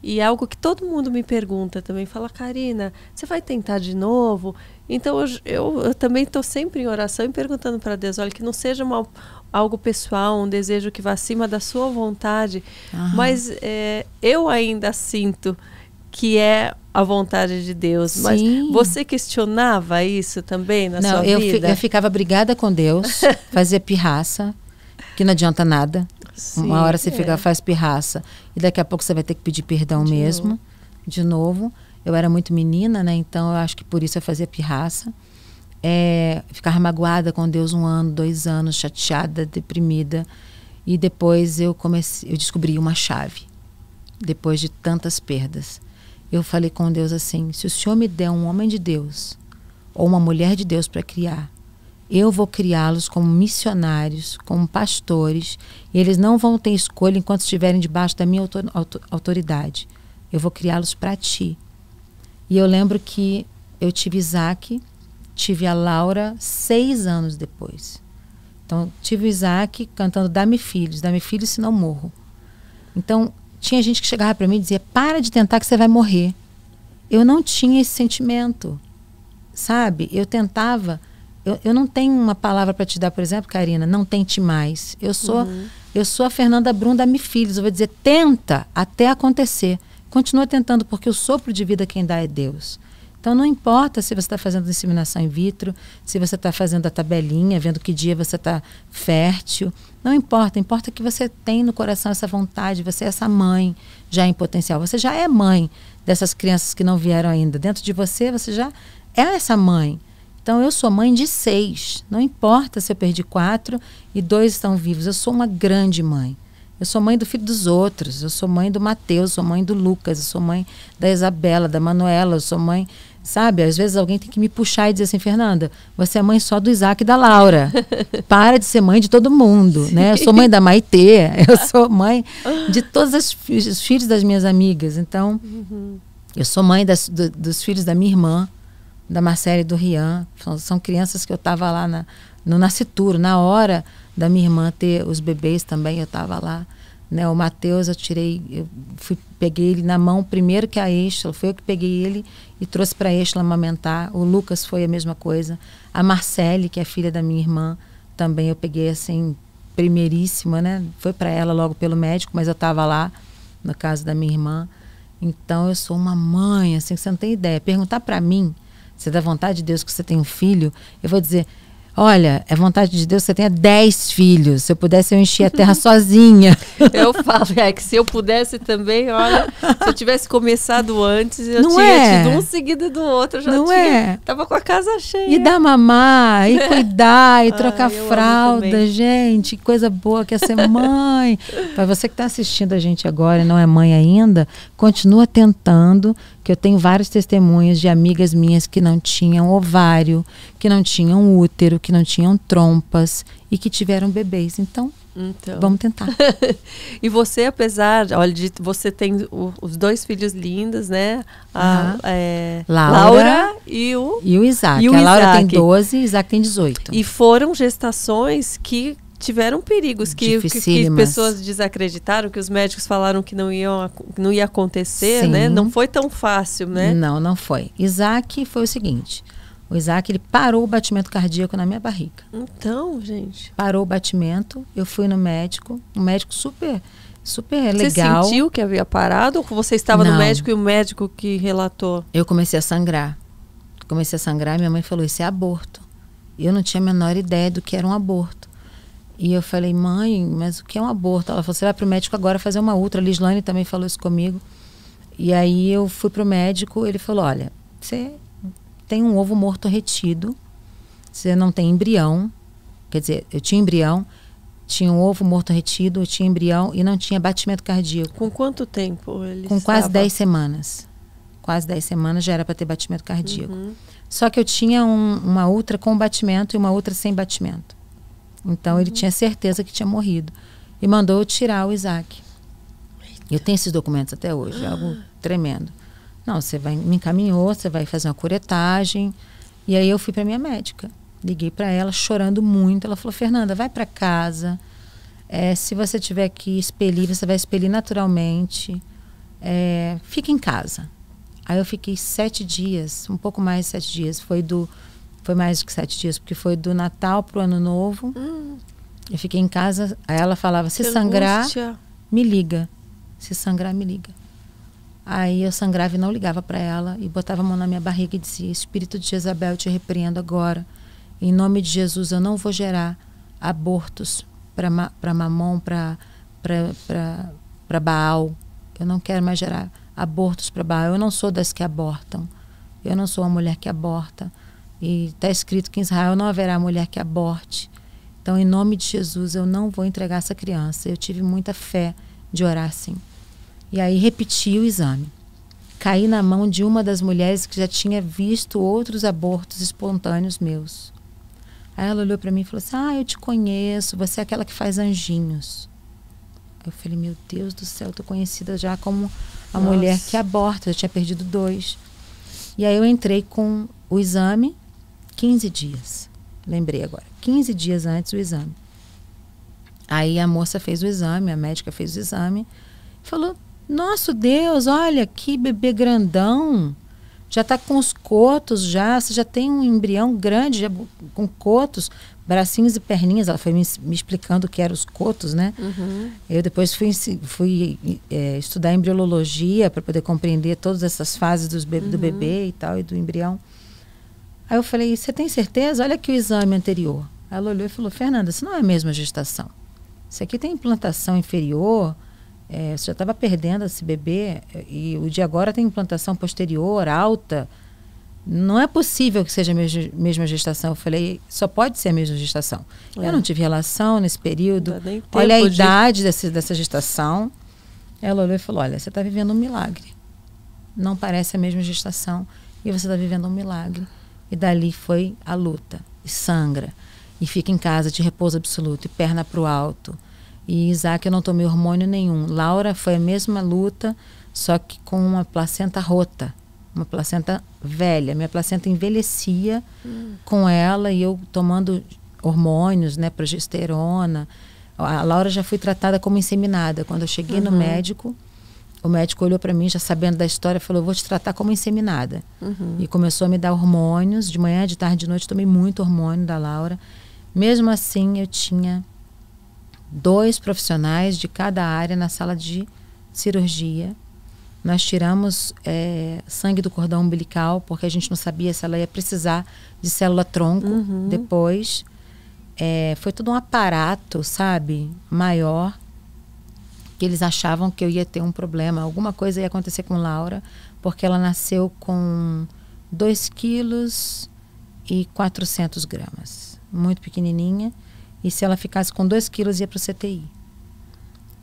E é algo que todo mundo me pergunta também, fala, Karina, você vai tentar de novo? Então eu, eu, eu também estou sempre em oração e perguntando para Deus, olha, que não seja uma, algo pessoal, um desejo que vá acima da sua vontade, Aham. mas é, eu ainda sinto que é a vontade de Deus. Sim. Mas você questionava isso também na não, sua eu vida? Não, eu ficava brigada com Deus, fazia pirraça, que não adianta nada. Sim, Uma hora você é. fica, faz pirraça e daqui a pouco você vai ter que pedir perdão de mesmo, novo. de novo. Eu era muito menina, né? Então eu acho que por isso eu fazia pirraça. É, ficava magoada com Deus um ano, dois anos, chateada, deprimida. E depois eu comecei, eu descobri uma chave. Depois de tantas perdas, eu falei com Deus assim: se o Senhor me der um homem de Deus ou uma mulher de Deus para criar, eu vou criá-los como missionários, como pastores, e eles não vão ter escolha enquanto estiverem debaixo da minha autoridade. Eu vou criá-los para ti. E eu lembro que eu tive Isaac, tive a Laura seis anos depois. Então, tive o Isaac cantando Dá-me filhos, dá-me filhos, senão morro. Então, tinha gente que chegava para mim e dizia: Para de tentar que você vai morrer. Eu não tinha esse sentimento, sabe? Eu tentava eu, eu não tenho uma palavra para te dar, por exemplo, Karina, não tente mais. Eu sou uhum. eu sou a Fernanda Brum da Mi Filhos. Eu vou dizer, tenta até acontecer. Continua tentando, porque o sopro de vida quem dá é Deus. Então não importa se você está fazendo inseminação in vitro, se você está fazendo a tabelinha, vendo que dia você está fértil. Não importa, importa que você tem no coração essa vontade, você é essa mãe já em potencial. Você já é mãe dessas crianças que não vieram ainda. Dentro de você, você já é essa mãe. Então eu sou mãe de seis. Não importa se eu perdi quatro e dois estão vivos. Eu sou uma grande mãe. Eu sou mãe do filho dos outros. Eu sou mãe do Mateus, sou mãe do Lucas, eu sou mãe da Isabela, da Manuela, eu sou mãe. Sabe, às vezes alguém tem que me puxar e dizer assim, Fernanda, você é mãe só do Isaac e da Laura. Para de ser mãe de todo mundo, Sim. né? Eu sou mãe da Maitê, eu sou mãe de todos os filhos das minhas amigas. Então, uhum. eu sou mãe das, do, dos filhos da minha irmã da Marcela e do Rian. São, são crianças que eu estava lá na, no nascituro, na hora da minha irmã ter os bebês também, eu estava lá. Né, o Matheus, eu tirei, eu fui, peguei ele na mão primeiro que a Estela, foi eu que peguei ele e trouxe para a Estela amamentar. O Lucas foi a mesma coisa. A Marcele, que é filha da minha irmã, também eu peguei assim, primeiríssima, né? Foi para ela logo pelo médico, mas eu estava lá, no caso da minha irmã. Então eu sou uma mãe, assim, você não tem ideia. Perguntar para mim, você dá vontade de Deus que você tem um filho, eu vou dizer, Olha, é vontade de Deus que você tenha dez filhos. Se eu pudesse, eu enchia a terra sozinha. Eu falo, é que se eu pudesse também, olha, se eu tivesse começado antes, eu Não tinha é. tido um seguido do outro, já Não tinha. É. Tava com a casa cheia. E dar mamar, e cuidar, e trocar fralda, gente. Que coisa boa que é ser mãe. Para você que está assistindo a gente agora e não é mãe ainda, continua tentando, que eu tenho vários testemunhos de amigas minhas que não tinham ovário, que não tinham útero, que não tinham trompas e que tiveram bebês. Então, então. vamos tentar. e você, apesar, olha, de você tem o, os dois filhos lindos, né? A, uhum. é, Laura, Laura, e o e o Isaac. E o a Laura Isaac. tem 12 e Isaac tem 18. E foram gestações que tiveram perigos que, que, que, pessoas desacreditaram, que os médicos falaram que não, iam, não ia acontecer, né? Sim. né? Não foi tão fácil, né? Não, não foi. Isaac foi o seguinte: O Isaac, ele parou o batimento cardíaco na minha barriga. Então, gente. Parou o batimento, eu fui no médico, um médico super super legal. Você sentiu que havia parado ou você estava Não. no médico e o médico que relatou? Eu comecei a sangrar. Comecei a sangrar e minha mãe falou: Isso é aborto. Eu não tinha a menor ideia do que era um aborto. E eu falei: Mãe, mas o que é um aborto? Ela falou: Você vai para o médico agora fazer uma ultra. A Lislane também falou isso comigo. E aí eu fui para o médico. Ele falou: Olha, você tem um ovo morto retido. Você não tem embrião. Quer dizer, eu tinha embrião. Tinha um ovo morto retido, eu tinha embrião e não tinha batimento cardíaco. Com quanto tempo ele Com quase estava? 10 semanas. Quase 10 semanas já era para ter batimento cardíaco. Uhum. Só que eu tinha um- uma ultra com batimento e uma outra sem batimento. Então ele tinha certeza que tinha morrido. E mandou eu tirar o Isaac. Eu tenho esses documentos até hoje, é algo tremendo. Não, você vai, me encaminhou, você vai fazer uma curetagem. E aí eu fui para minha médica. Liguei para ela chorando muito. Ela falou: Fernanda, vai para casa. É, se você tiver que expelir, você vai expelir naturalmente. É, fica em casa. Aí eu fiquei sete dias, um pouco mais de sete dias. Foi do, foi mais do que sete dias, porque foi do Natal pro Ano Novo. Eu fiquei em casa. Aí ela falava: se sangrar, me liga. Se sangrar, me liga. Aí eu sangrava e não ligava para ela e botava a mão na minha barriga e dizia: Espírito de Jezabel, eu te repreendo agora. Em nome de Jesus, eu não vou gerar abortos para ma Mamon, para Baal. Eu não quero mais gerar abortos para Baal. Eu não sou das que abortam. Eu não sou uma mulher que aborta. E está escrito que em Israel não haverá mulher que aborte. Então, em nome de Jesus, eu não vou entregar essa criança. Eu tive muita fé de orar assim. E aí repeti o exame. Caí na mão de uma das mulheres que já tinha visto outros abortos espontâneos meus. Aí ela olhou para mim e falou assim: Ah, eu te conheço, você é aquela que faz anjinhos. Eu falei: Meu Deus do céu, tô conhecida já como a Nossa. mulher que aborta, eu tinha perdido dois. E aí eu entrei com o exame 15 dias. Lembrei agora. 15 dias antes do exame. Aí a moça fez o exame, a médica fez o exame, falou: Nosso Deus, olha que bebê grandão. Já está com os cotos já, você já tem um embrião grande, já, com cotos, bracinhos e perninhas. Ela foi me, me explicando o que eram os cotos, né? Uhum. Eu depois fui, fui é, estudar embriologia para poder compreender todas essas fases dos be- do bebê e tal, e do embrião. Aí eu falei, você tem certeza? Olha aqui o exame anterior. Ela olhou e falou, Fernanda, isso não é a mesma gestação. Isso aqui tem implantação inferior, é, você já estava perdendo esse bebê, e o de agora tem implantação posterior, alta. Não é possível que seja a mesma- gestação. Eu falei, só pode ser a mesma gestação. É. Eu não tive relação nesse período. Olha a de- idade desse, dessa gestação. Ela olhou e falou: Olha, você está vivendo um milagre. Não parece a mesma gestação e você está vivendo um milagre. E dali foi a luta. E sangra. E fica em casa de repouso absoluto e perna para o alto. E Isaac, eu não tomei hormônio nenhum. Laura foi a mesma luta, só que com uma placenta rota. Uma placenta velha. Minha placenta envelhecia com ela e eu tomando hormônios, né, progesterona. A Laura já foi tratada como inseminada. Quando eu cheguei no médico, o médico olhou para mim, já sabendo da história, falou: "Vou te tratar como inseminada". Uhum. E começou a me dar hormônios, de manhã, de tarde, de noite, tomei muito hormônio da Laura. Mesmo assim, eu tinha dois profissionais de cada área na sala de cirurgia. Nós tiramos eh, sangue do cordão umbilical, porque a gente não sabia se ela ia precisar de célula-tronco Uhum. depois. Eh, foi todo um aparato, sabe, maior, que eles achavam que eu ia ter um problema. Alguma coisa ia acontecer com Laura, porque ela nasceu com 2 quilos e 400 gramas. Muito pequenininha. E se ela ficasse com 2 quilos, ia para o CTI.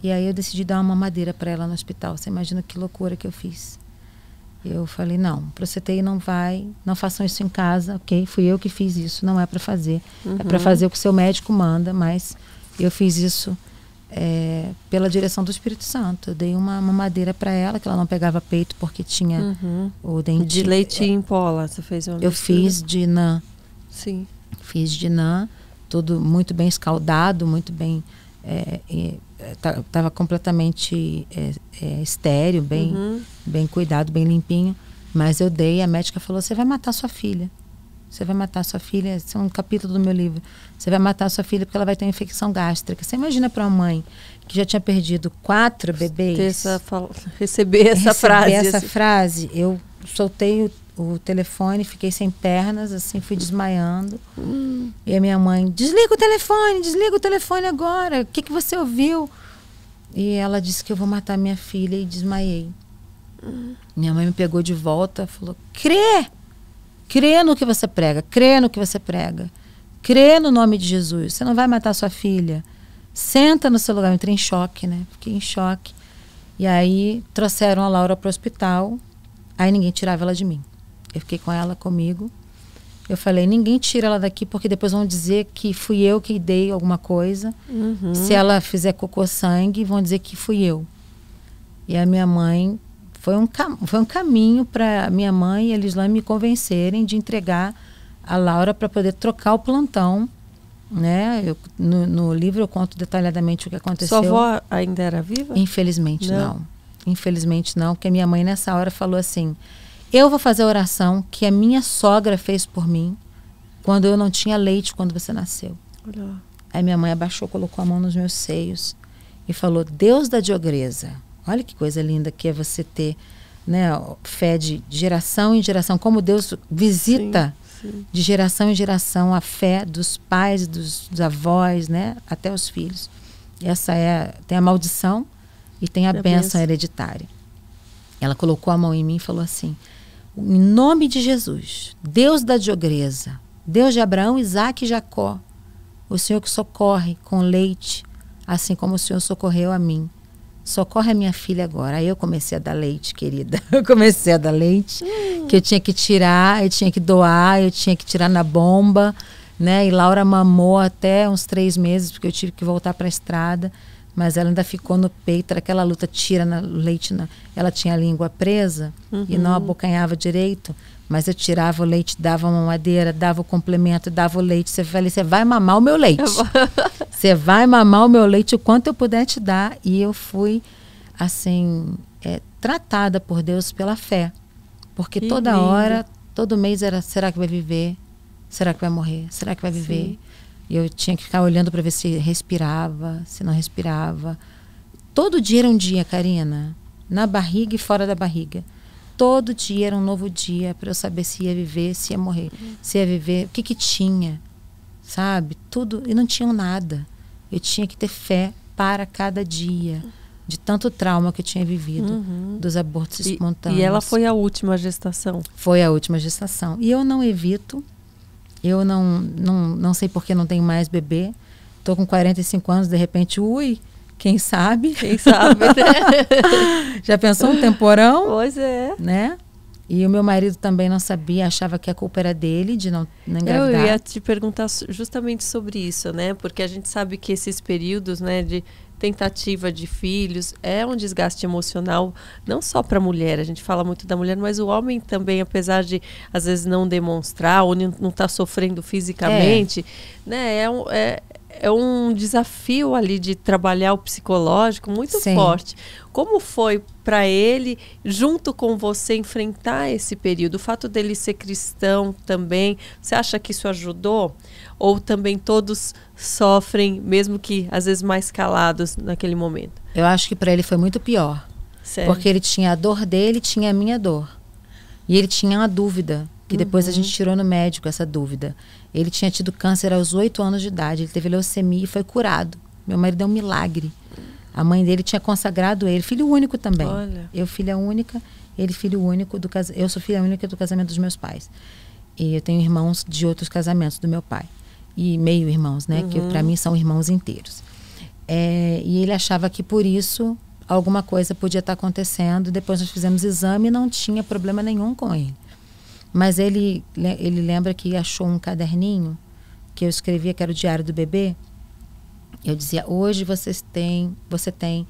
E aí eu decidi dar uma mamadeira para ela no hospital. Você imagina que loucura que eu fiz. Eu falei, não, para o CTI não vai, não façam isso em casa, ok? Fui eu que fiz isso, não é para fazer. É para fazer o que seu médico manda, mas eu fiz isso é, pela direção do Espírito Santo. Eu dei uma mamadeira para ela, que ela não pegava peito porque tinha Uhum. o dente. De leite em pola, você fez uma Eu mistura? fiz de nã, Sim. fiz de nã, tudo muito bem escaldado, muito bem. É, Estava completamente é, é, estéreo, bem, Uhum. bem cuidado, bem limpinho. Mas eu dei, a médica falou: você vai matar sua filha. Você vai matar sua filha. Esse é um capítulo do meu livro. Você vai matar sua filha porque ela vai ter uma infecção gástrica. Você imagina para uma mãe que já tinha perdido quatro bebês. Essa, receber essa receber frase. essa assim. frase. Eu soltei o, o, telefone, fiquei sem pernas, assim, fui desmaiando. Hum. E a minha mãe, desliga o telefone, desliga o telefone agora. O que, que você ouviu? E ela disse que eu vou matar minha filha e desmaiei. Hum. Minha mãe me pegou de volta, falou: crê! Crê no que você prega, crê no que você prega. Crê no nome de Jesus. Você não vai matar sua filha. Senta no seu lugar. Eu entrei em choque, né? Fiquei em choque. E aí trouxeram a Laura para o hospital. Aí ninguém tirava ela de mim. Eu fiquei com ela comigo. Eu falei, ninguém tira ela daqui porque depois vão dizer que fui eu que dei alguma coisa. Uhum. Se ela fizer cocô sangue, vão dizer que fui eu. E a minha mãe foi um, foi um caminho para minha mãe e a Elislan me convencerem de entregar a Laura para poder trocar o plantão. Né? Eu, no, no, livro eu conto detalhadamente o que aconteceu. Sua avó ainda era viva? Infelizmente não. não. Infelizmente não, porque minha mãe nessa hora falou assim: eu vou fazer a oração que a minha sogra fez por mim quando eu não tinha leite quando você nasceu. Olha. Aí minha mãe abaixou, colocou a mão nos meus seios e falou: Deus da Diogresa, olha que coisa linda que é você ter né, fé de geração em geração, como Deus visita sim, sim. de geração em geração a fé dos pais, dos, dos avós, né, até os filhos. Essa é tem a maldição e tem a bênção hereditária. Ela colocou a mão em mim e falou assim: em nome de Jesus, Deus da Diogresa, Deus de Abraão, Isaac e Jacó, o Senhor que socorre com leite, assim como o Senhor socorreu a mim. Socorre a minha filha agora. Aí eu comecei a dar leite, querida. Eu comecei a dar leite, hum. que eu tinha que tirar, eu tinha que doar, eu tinha que tirar na bomba, né? E Laura mamou até uns três meses, porque eu tive que voltar para a estrada mas ela ainda ficou no peito, aquela luta, tira na, leite, na, ela tinha a língua presa uhum. e não uhum. abocanhava direito, mas eu tirava o leite, dava uma madeira, dava o complemento, dava o leite, você falei, você vai mamar o meu leite, você vai mamar o meu leite o quanto eu puder te dar, e eu fui, assim, é, tratada por Deus pela fé, porque que toda lindo. hora, todo mês era, será que vai viver? Será que vai morrer? Será que vai viver? Sim. E eu tinha que ficar olhando para ver se respirava, se não respirava. Todo dia era um dia, Karina. Na barriga e fora da barriga. Todo dia era um novo dia para eu saber se ia viver, se ia morrer. Uhum. Se ia viver, o que que tinha. Sabe? Tudo. E não tinha nada. Eu tinha que ter fé para cada dia. De tanto trauma que eu tinha vivido. Uhum. Dos abortos e, espontâneos. E ela foi a última gestação? Foi a última gestação. E eu não evito eu não, não, não sei por que não tenho mais bebê. Estou com 45 anos, de repente, ui, quem sabe? Quem sabe, né? Já pensou um temporão? Pois é. Né? E o meu marido também não sabia, achava que a culpa era dele de não, não engravidar. Eu ia te perguntar justamente sobre isso, né? Porque a gente sabe que esses períodos, né, de tentativa de filhos é um desgaste emocional não só para a mulher a gente fala muito da mulher mas o homem também apesar de às vezes não demonstrar ou não estar tá sofrendo fisicamente é. né é um, é, é um desafio ali de trabalhar o psicológico muito Sim. forte. Como foi para ele, junto com você, enfrentar esse período? O fato dele ser cristão também, você acha que isso ajudou? Ou também todos sofrem, mesmo que às vezes mais calados naquele momento? Eu acho que para ele foi muito pior. Sério? Porque ele tinha a dor dele, tinha a minha dor. E ele tinha uma dúvida, que depois a uhum. gente tirou no médico essa dúvida. Ele tinha tido câncer aos oito anos de idade, ele teve leucemia e foi curado. Meu marido é um milagre. A mãe dele tinha consagrado ele, filho único também. Olha. Eu filha única, ele filho único do casamento. Eu sou filha única do casamento dos meus pais. E eu tenho irmãos de outros casamentos do meu pai e meio irmãos, né? Uhum. Que para mim são irmãos inteiros. É, e ele achava que por isso alguma coisa podia estar tá acontecendo. Depois nós fizemos exame e não tinha problema nenhum com ele. Mas ele, ele lembra que achou um caderninho que eu escrevia, que era o diário do bebê. Eu dizia: hoje vocês têm, você tem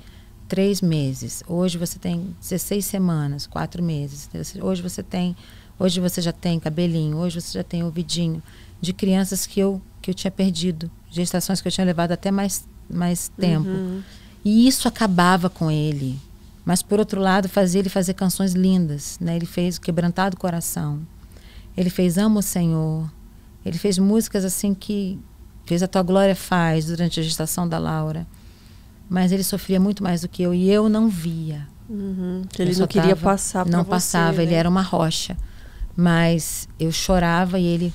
três meses. Hoje você tem 16 semanas, quatro meses. Hoje você tem, hoje você já tem cabelinho. Hoje você já tem ouvidinho de crianças que eu que eu tinha perdido, gestações que eu tinha levado até mais mais tempo. Uhum. E isso acabava com ele. Mas por outro lado, fazia ele fazer canções lindas, né? Ele fez o Quebrantado Coração. Ele fez Amo o Senhor. Ele fez músicas assim que fez a tua glória faz durante a gestação da Laura. Mas ele sofria muito mais do que eu e eu não via. Uhum. Ele não queria tava, passar Não você, passava, né? ele era uma rocha. Mas eu chorava e ele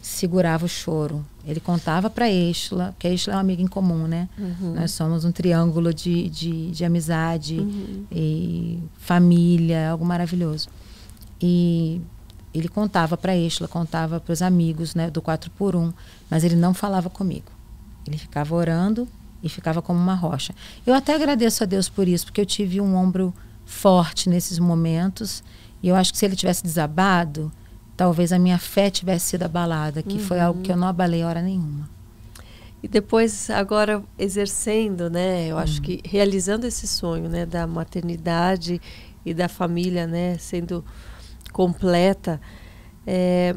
segurava o choro. Ele contava para Estela, porque a Estela é uma amiga em comum, né? Uhum. Nós somos um triângulo de, de, de amizade uhum. e família, algo maravilhoso. E ele contava para Estela, contava para os amigos né, do 4 por 1 mas ele não falava comigo. Ele ficava orando e ficava como uma rocha. Eu até agradeço a Deus por isso, porque eu tive um ombro forte nesses momentos. E eu acho que se ele tivesse desabado, talvez a minha fé tivesse sido abalada, que uhum. foi algo que eu não abalei hora nenhuma. E depois, agora exercendo, né? Eu acho uhum. que realizando esse sonho, né? Da maternidade e da família, né? Sendo completa. É,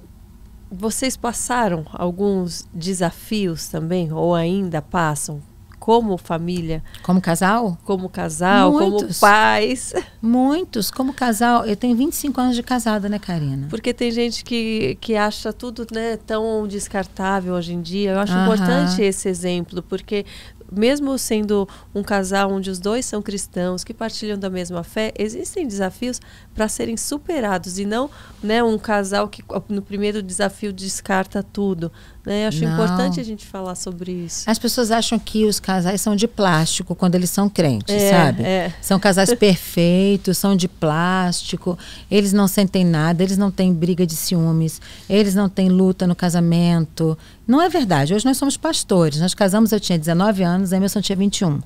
vocês passaram alguns desafios também, ou ainda passam como família. Como casal? Como casal, Muitos. como pais. Muitos. Como casal, eu tenho 25 anos de casada, né, Karina? Porque tem gente que, que acha tudo né, tão descartável hoje em dia. Eu acho uh -huh. importante esse exemplo, porque mesmo sendo um casal onde os dois são cristãos, que partilham da mesma fé, existem desafios para serem superados e não né, um casal que no primeiro desafio descarta tudo. Né? Acho não. importante a gente falar sobre isso. As pessoas acham que os casais são de plástico quando eles são crentes, é, sabe? É. São casais perfeitos, são de plástico, eles não sentem nada, eles não têm briga de ciúmes, eles não têm luta no casamento. Não é verdade. Hoje nós somos pastores. Nós casamos, eu tinha 19 anos, a Emerson tinha 21.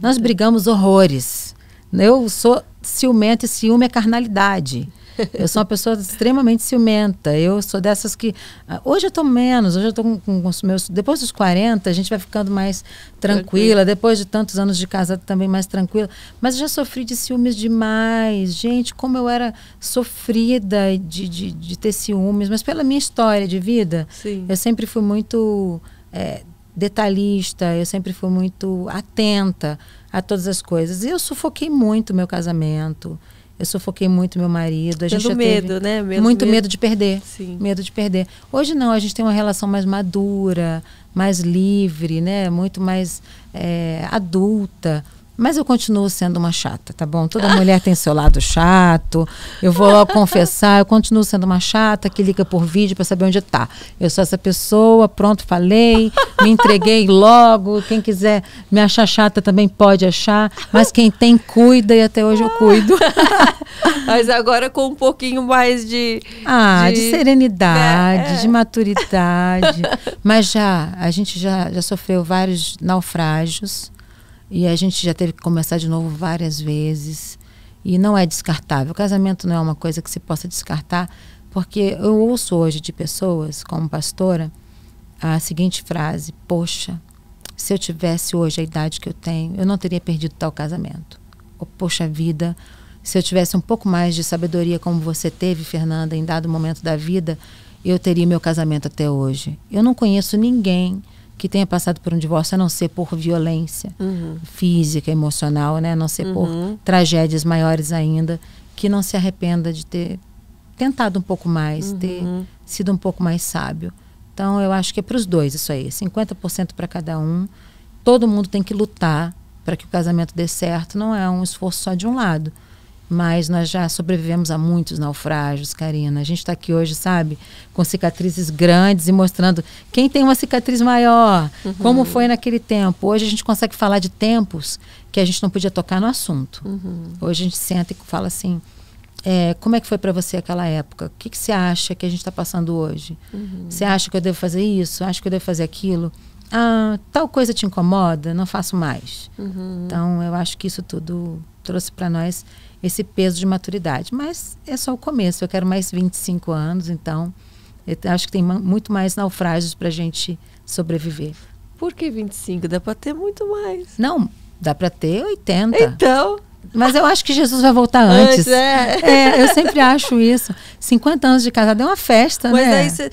Nós brigamos horrores. Eu sou ciumenta e ciúme é carnalidade. Eu sou uma pessoa extremamente ciumenta. Eu sou dessas que. Ah, hoje eu estou menos, hoje eu estou com, com, os meus. Depois dos 40, a gente vai ficando mais tranquila. Depois de tantos anos de casado, também mais tranquila. Mas eu já sofri de ciúmes demais. Gente, como eu era sofrida de, de, de ter ciúmes. Mas pela minha história de vida, Sim. eu sempre fui muito. É, detalhista, eu sempre fui muito atenta a todas as coisas. E eu sufoquei muito meu casamento. Eu sufoquei muito meu marido. A gente Pelo medo, né? Medo, muito medo. medo de perder. Sim. Medo de perder. Hoje não, a gente tem uma relação mais madura, mais livre, né? Muito mais é, adulta. Mas eu continuo sendo uma chata, tá bom? Toda mulher tem seu lado chato. Eu vou logo confessar, eu continuo sendo uma chata que liga por vídeo para saber onde está. Eu sou essa pessoa, pronto, falei, me entreguei logo. Quem quiser me achar chata também pode achar, mas quem tem cuida e até hoje eu cuido. mas agora com um pouquinho mais de ah, de, de serenidade, né? de maturidade. Mas já a gente já já sofreu vários naufrágios e a gente já teve que começar de novo várias vezes. E não é descartável. Casamento não é uma coisa que se possa descartar, porque eu ouço hoje de pessoas, como pastora, a seguinte frase: Poxa, se eu tivesse hoje a idade que eu tenho, eu não teria perdido tal casamento. Ou, Poxa vida, se eu tivesse um pouco mais de sabedoria como você teve, Fernanda, em dado momento da vida, eu teria meu casamento até hoje. Eu não conheço ninguém que tenha passado por um divórcio, a não ser por violência uhum. física, emocional, né? a não ser uhum. por tragédias maiores ainda, que não se arrependa de ter tentado um pouco mais, uhum. ter sido um pouco mais sábio. Então, eu acho que é para os dois isso aí, 50% para cada um. Todo mundo tem que lutar para que o casamento dê certo, não é um esforço só de um lado mas nós já sobrevivemos a muitos naufrágios, Karina. A gente está aqui hoje, sabe, com cicatrizes grandes e mostrando quem tem uma cicatriz maior, uhum. como foi naquele tempo. Hoje a gente consegue falar de tempos que a gente não podia tocar no assunto. Uhum. Hoje a gente senta e fala assim: é, como é que foi para você aquela época? O que, que você acha que a gente está passando hoje? Uhum. Você acha que eu devo fazer isso? Acha que eu devo fazer aquilo? Ah, tal coisa te incomoda? Não faço mais. Uhum. Então, eu acho que isso tudo trouxe para nós esse peso de maturidade. Mas é só o começo. Eu quero mais 25 anos, então acho que tem muito mais naufrágios para a gente sobreviver. Por que 25? Dá para ter muito mais. Não, dá para ter 80. Então. Mas eu acho que Jesus vai voltar antes. Antes, é. É, eu sempre acho isso. 50 anos de casado é uma festa, Mas né? aí, cê-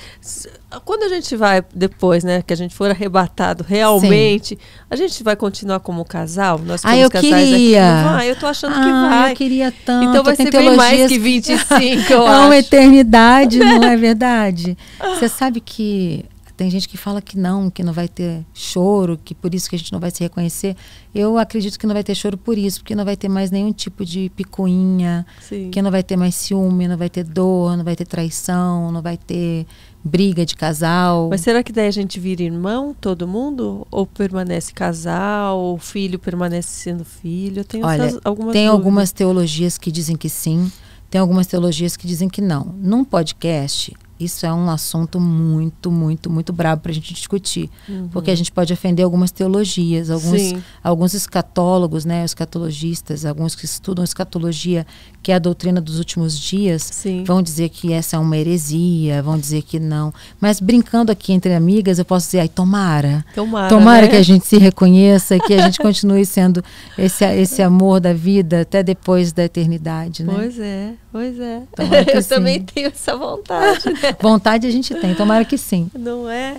quando a gente vai depois, né, que a gente for arrebatado realmente, a gente vai continuar como casal? Nós Ah, eu casais queria. aqui? Vai, eu tô achando que Ah, vai. eu queria tanto. Então vai ser bem mais que 25, eu é uma acho. eternidade, não é verdade? Você sabe que tem gente que fala que não, que não vai ter choro, que por isso que a gente não vai se reconhecer. Eu acredito que não vai ter choro por isso, porque não vai ter mais nenhum tipo de picuinha, Sim. que não vai ter mais ciúme, não vai ter dor, não vai ter traição, não vai ter briga de casal. Mas será que daí a gente vira irmão, todo mundo? Ou permanece casal? Ou o filho permanece sendo filho? Tenho Olha, algumas tem dúvidas. algumas teologias que dizem que sim, tem algumas teologias que dizem que não. Num podcast, isso é um assunto muito, muito, muito brabo para a gente discutir, porque a gente pode ofender algumas teologias, alguns, Uhum. Sim. alguns escatólogos, né, escatologistas, alguns que estudam escatologia, que é a doutrina dos últimos dias, Sim. vão dizer que essa é uma heresia, vão dizer que não. Mas brincando aqui entre amigas, eu posso dizer, ai, tomara. Tomara, Tomara né? que a gente se reconheça, que a gente continue sendo esse, esse amor da vida até depois da eternidade, né? Pois é, pois é. Tomara que Eu sim. também tenho essa vontade, né? Vontade a gente tem, tomara que sim. Não é?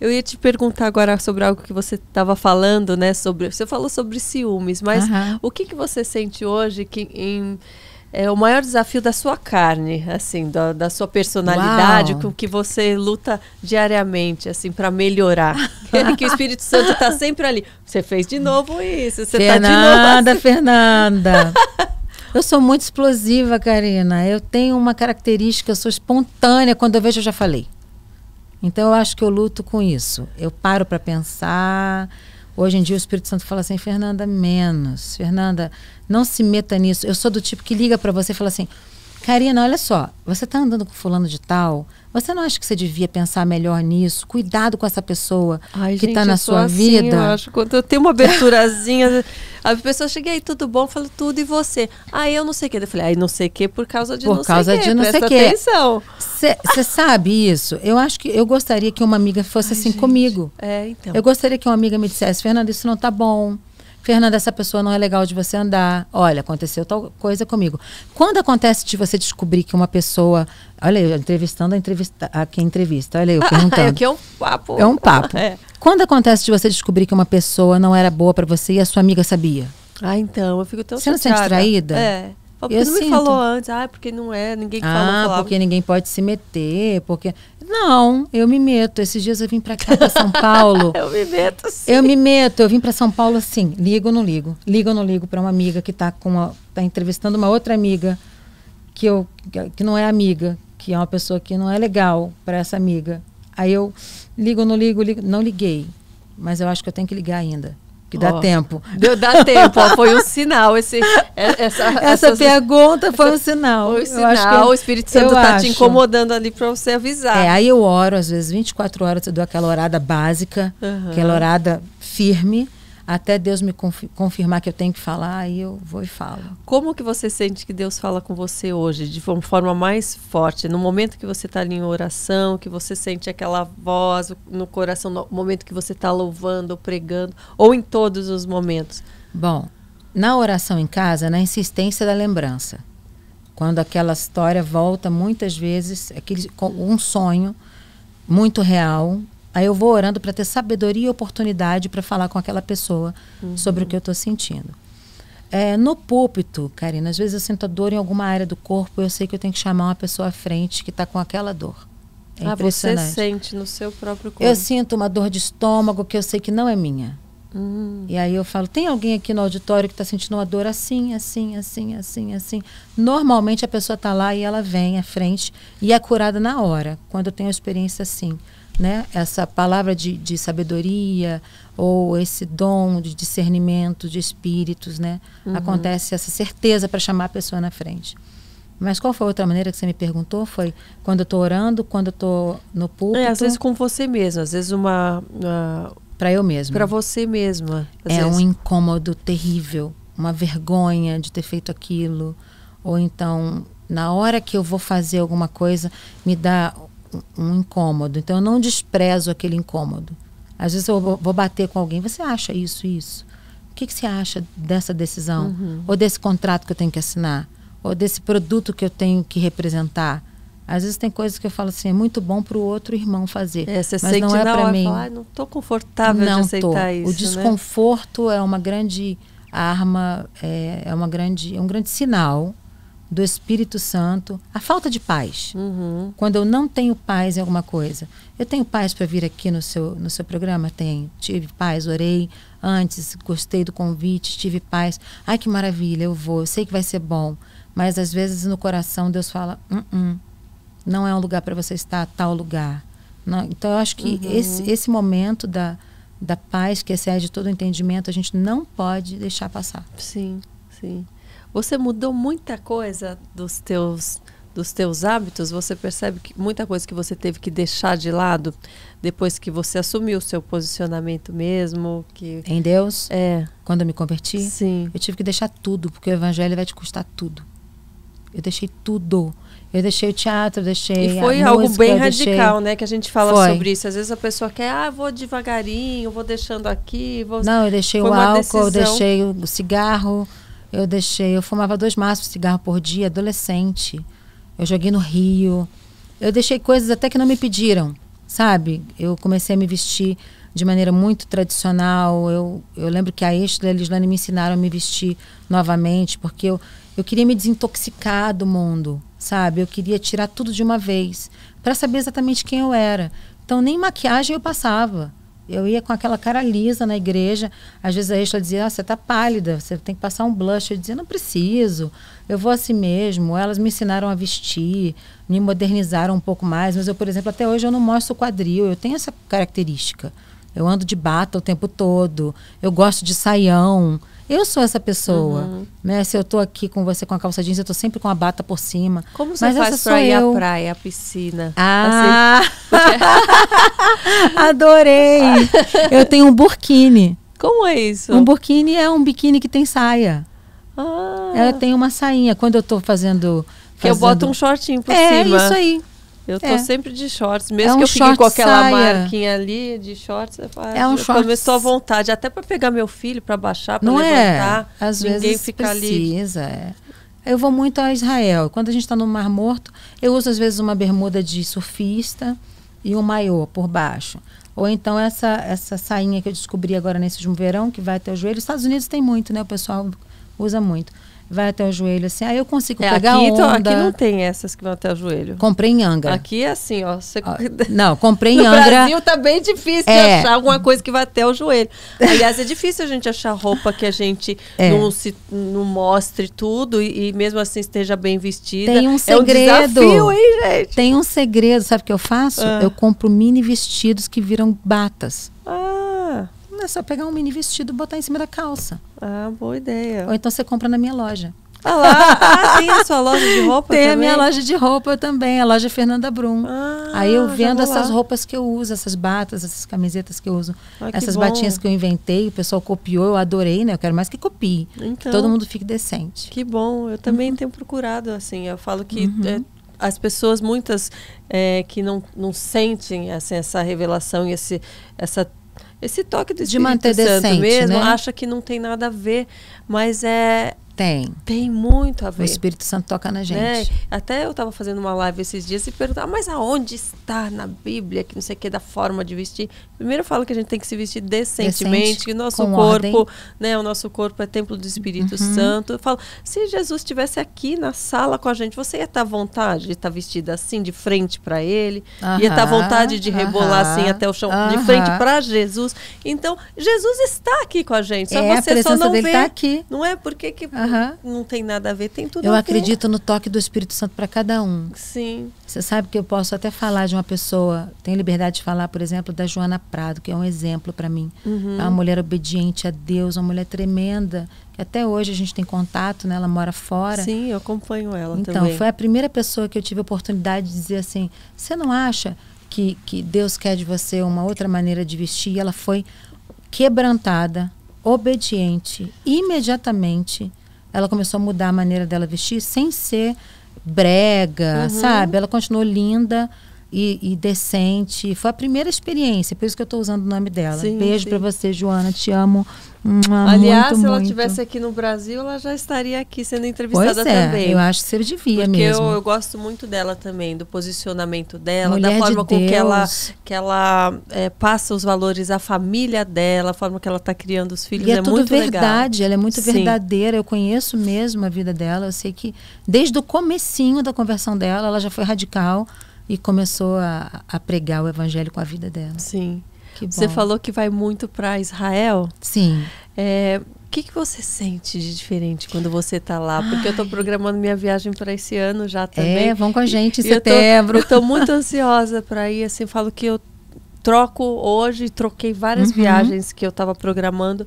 Eu ia te perguntar agora sobre algo que você estava falando, né? Sobre, você falou sobre ciúmes, mas o que, que você sente hoje que em, é o maior desafio da sua carne, assim, da, da sua personalidade, Uau. com que você luta diariamente, assim, para melhorar? que o Espírito Santo está sempre ali. Você fez de novo isso, você está de novo Fernanda, assim. Fernanda. Eu sou muito explosiva, Karina. Eu tenho uma característica, eu sou espontânea. Quando eu vejo, eu já falei. Então eu acho que eu luto com isso. Eu paro para pensar. Hoje em dia o Espírito Santo fala assim, Fernanda, menos. Fernanda, não se meta nisso. Eu sou do tipo que liga para você e fala assim, Karina, olha só, você está andando com fulano de tal. Você não acha que você devia pensar melhor nisso? Cuidado com essa pessoa Ai, que está na sua assim, vida. Eu acho quando eu tenho uma aberturazinha, a pessoa chega aí, tudo bom? Eu falo tudo e você. Ah, eu não sei o que. Eu falei, aí não sei o que por causa de Por não causa sei de não sei Presta quê. atenção. Você sabe isso? Eu acho que eu gostaria que uma amiga fosse Ai, assim gente. comigo. É, então. Eu gostaria que uma amiga me dissesse, Fernanda, isso não tá bom. Fernanda, essa pessoa não é legal de você andar. Olha, aconteceu tal coisa comigo. Quando acontece de você descobrir que uma pessoa. Olha, eu entrevistando a, entrevista, a quem entrevista, olha eu perguntando. Aqui é um papo. É um papo. É. Quando acontece de você descobrir que uma pessoa não era boa pra você e a sua amiga sabia? Ah, então, eu fico tão Você não se sente traída? É. Fala, Por Eu não me sinto. falou antes? Ah, porque não é, ninguém falou. Ah, falava. porque ninguém pode se meter, porque. Não, eu me meto. Esses dias eu vim pra cá, pra São Paulo. Eu me meto sim. Eu me meto, eu vim para São Paulo assim, ligo ou não ligo? Ligo ou não ligo para uma amiga que está com uma, tá entrevistando uma outra amiga que eu que não é amiga, que é uma pessoa que não é legal para essa amiga. Aí eu ligo ou não ligo, ligo, não liguei, mas eu acho que eu tenho que ligar ainda, que dá Ó, tempo. Deu, dá tempo, ó, foi um sinal. Esse, é- essa, Essa essas- pergunta foi um sinal. Foi um sinal. acho que eu- o Espírito Santo eu tá te incomodando ali para você avisar. É, aí eu oro, às vezes 24 horas eu dou aquela orada básica, Aham. aquela orada firme, até Deus me confi- confirmar que eu tenho que falar, aí eu vou e falo. Como que você sente que Deus fala com você hoje, de uma forma mais forte? No momento que você está ali em oração, que você sente aquela voz no coração, no momento que você está louvando ou pregando, ou em todos os momentos? Bom, na oração em casa, na insistência da lembrança, quando aquela história volta muitas vezes, aquele, um sonho muito real, aí eu vou orando para ter sabedoria e oportunidade para falar com aquela pessoa sobre o que eu estou sentindo. É, no púlpito, Karina, às vezes eu sinto a dor em alguma área do corpo, eu sei que eu tenho que chamar uma pessoa à frente que está com aquela dor. É ah, você sente no seu próprio corpo. Eu sinto uma dor de estômago que eu sei que não é minha. Hum, E aí eu falo, tem alguém aqui no auditório que está sentindo uma dor assim, assim, assim, assim, assim. Normalmente a pessoa está lá e ela vem à frente e é curada na hora, quando eu tenho uma experiência assim. Né? Essa palavra de, de sabedoria ou esse dom de discernimento de espíritos, né? Acontece essa certeza para chamar a pessoa na frente. Mas qual foi a outra maneira que você me perguntou? Foi quando eu estou orando, quando eu estou no púlpito, é, às vezes com você mesmo, às vezes uma, para eu mesma. para você mesma. é vezes. um incômodo terrível, uma vergonha de ter feito aquilo, ou então na hora que eu vou fazer alguma coisa me dá um, incômodo. Então eu não desprezo aquele incômodo. Às vezes eu vou, vou bater com alguém, você acha isso, isso? que, que você acha dessa decisão? Uhum. Ou desse contrato que eu tenho que assinar? Ou desse produto que eu tenho que representar? Às vezes tem coisas que eu falo assim, é muito bom para o outro irmão fazer. É, você mas não é para mim. Fala, não estou confortável não de aceitar tô. isso. O né? desconforto né? é uma grande arma, é, é, uma grande, é um grande sinal do Espírito Santo. A falta de paz. Uhum. Quando eu não tenho paz em alguma coisa. Eu tenho paz para vir aqui no seu, no seu programa? Tenho. Tive paz, orei antes, gostei do convite, tive paz. Ai, que maravilha, eu vou, eu sei que vai ser bom. Mas às vezes no coração Deus fala: uh -uh, não é um lugar para você estar, tal lugar. Não, então eu acho que uhum. esse, esse momento da, da paz que excede todo o entendimento, a gente não pode deixar passar. Sim, sim. Você mudou muita coisa dos teus dos teus hábitos, você percebe que muita coisa que você teve que deixar de lado depois que você assumiu o seu posicionamento mesmo, que em Deus? É. Quando eu me converti? Sim. Eu tive que deixar tudo, porque o evangelho vai te custar tudo. Eu deixei tudo. Eu deixei o teatro, eu deixei. E foi algo música, bem radical, deixei... né? Que a gente fala foi. sobre isso. Às vezes a pessoa quer, ah, vou devagarinho, vou deixando aqui. Vou... Não, eu deixei foi o álcool, decisão. eu deixei o cigarro, eu deixei. Eu fumava dois maços de cigarro por dia, adolescente. Eu joguei no Rio. Eu deixei coisas até que não me pediram, sabe? Eu comecei a me vestir de maneira muito tradicional. Eu, eu lembro que a Estela e a Lislane me ensinaram a me vestir novamente, porque eu, eu queria me desintoxicar do mundo, sabe? Eu queria tirar tudo de uma vez, para saber exatamente quem eu era. Então, nem maquiagem eu passava. Eu ia com aquela cara lisa na igreja. Às vezes a Estela dizia: ah, você está pálida, você tem que passar um blush. Eu dizia: não preciso, eu vou assim mesmo. Elas me ensinaram a vestir, me modernizaram um pouco mais. Mas eu, por exemplo, até hoje eu não mostro o quadril. Eu tenho essa característica. Eu ando de bata o tempo todo. Eu gosto de saião. Eu sou essa pessoa, uhum. né? Se eu tô aqui com você com a calça jeans, eu tô sempre com a bata por cima. Como você Mas faz pra ir eu. à praia, à piscina? Ah! Assim, Adorei! eu tenho um burkini. Como é isso? Um burkini é um biquíni que tem saia. Ah. Eu tenho uma sainha. Quando eu tô fazendo... Que fazendo... eu boto um shortinho por é, cima. É, isso aí. Eu tô é. sempre de shorts, mesmo é um que eu fique com aquela saia. marquinha ali de shorts, eu faço, é um shorts. começou à vontade, até para pegar meu filho para baixar, para levantar, é? Às ninguém vezes fica precisa, ali. É. Eu vou muito a Israel. Quando a gente está no Mar Morto, eu uso às vezes uma bermuda de surfista e um maiô por baixo. Ou então essa essa sainha que eu descobri agora nesse verão, que vai até o joelho. Os Estados Unidos tem muito, né? O pessoal usa muito vai até o joelho assim. Aí eu consigo é, pegar aqui, onda. Aqui não tem essas que vão até o joelho. Comprei em Angra. Aqui é assim, ó. Você... Não, comprei em no Angra. No Brasil tá bem difícil é. achar alguma coisa que vai até o joelho. Aliás, é difícil a gente achar roupa que a gente é. não, se, não mostre tudo e, e, mesmo assim esteja bem vestida. Tem um segredo. É um desafio, hein, gente? Tem um segredo, sabe o que eu faço? Ah. Eu compro mini vestidos que viram batas. É só pegar um mini vestido e botar em cima da calça. Ah, boa ideia. Ou então você compra na minha loja. Ah lá, ah, tem a sua loja de roupa Tem também? a minha loja de roupa também, a loja Fernanda Brum. Ah, Aí eu vendo essas roupas que eu uso, essas batas, essas camisetas que eu uso, ah, essas batinhas que eu inventei, o pessoal copiou, eu adorei, né? Eu quero mais que copie. Então, que todo mundo fique decente. Que bom, eu também uhum. tenho procurado, assim, eu falo que uhum. é, as pessoas, muitas é, que não, não sentem assim, essa revelação e esse, essa esse toque do Espírito de manter Santo decente, mesmo, né? acha que não tem nada a ver, mas é tem. Tem muito a ver. O Espírito Santo toca na gente. É, até eu estava fazendo uma live esses dias e perguntava, mas aonde está na Bíblia que não sei o que da forma de vestir? Primeiro eu falo que a gente tem que se vestir decentemente, Decente, que o nosso corpo, ordem. né, o nosso corpo é templo do Espírito uhum. Santo. Eu falo, se Jesus estivesse aqui na sala com a gente, você ia estar à vontade de estar vestida assim, de frente para ele, uhum. ia estar à vontade de rebolar uhum. assim até o chão, de frente para Jesus. Então, Jesus está aqui com a gente, só é, você só não vê. Tá aqui. Não é porque que Uhum. Não tem nada a ver, tem tudo eu a ver. Eu acredito no toque do Espírito Santo para cada um. Sim. Você sabe que eu posso até falar de uma pessoa, tenho liberdade de falar, por exemplo, da Joana Prado, que é um exemplo para mim. Uhum. É uma mulher obediente a Deus, uma mulher tremenda, que até hoje a gente tem contato, né? Ela mora fora. Sim, eu acompanho ela então, também. Então, foi a primeira pessoa que eu tive a oportunidade de dizer assim: você não acha que, que Deus quer de você uma outra maneira de vestir? E ela foi quebrantada, obediente, imediatamente ela começou a mudar a maneira dela vestir sem ser brega, uhum. sabe? Ela continuou linda. e, e, decente. Foi a primeira experiência, por isso que eu estou usando o nome dela. Sim, Beijo para você, Joana. Te amo. Aliás, muito, se ela estivesse aqui no Brasil, ela já estaria aqui sendo entrevistada pois é, também. Eu acho que você devia Porque mesmo. Eu, eu gosto muito dela também, do posicionamento dela, Mulher da forma de com Deus. que ela, que ela é, passa os valores à família dela, a forma que ela está criando os filhos. E é, é tudo muito verdade, legal. ela é muito Sim. verdadeira. Eu conheço mesmo a vida dela. Eu sei que desde o comecinho da conversão dela, ela já foi radical e começou a, a pregar o evangelho com a vida dela. Sim. Você falou que vai muito para Israel. Sim. É, o que, que você sente de diferente quando você está lá? Porque eu estou programando minha viagem para esse ano já também. É, vão com a gente em eu tô- setembro. Eu estou muito ansiosa para ir. Assim, falo que eu troco hoje, troquei várias Uhum. viagens que eu estava programando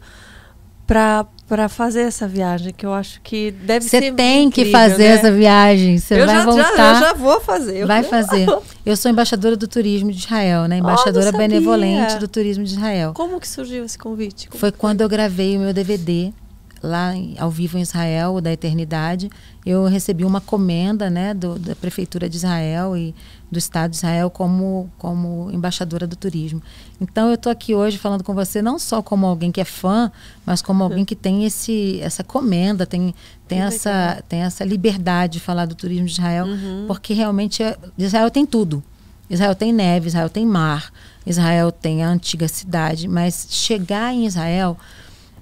para fazer essa viagem, que eu acho que deve Você ser tem que incrível, fazer né? essa viagem. Você vai já, já- voltar. eu já vou fazer. Vai vou. fazer. Eu sou embaixadora do turismo de Israel, né? Embaixadora sabia. benevolente do turismo de Israel. Como que surgiu esse convite? Como Foi quando eu gravei o meu DVD lá em- ao vivo em Israel, da Eternidade. Eu recebi uma comenda, né, do- da prefeitura de Israel e do Estado de Israel como como embaixadora do turismo. Então eu estou aqui hoje falando com você não só como alguém que é fã, mas como alguém que tem esse essa comenda, tem tem essa tem essa liberdade de falar do turismo de Israel, Uhum. porque realmente é- Israel tem tudo. Israel tem neve, Israel tem mar, Israel tem a antiga cidade, mas chegar em Israel,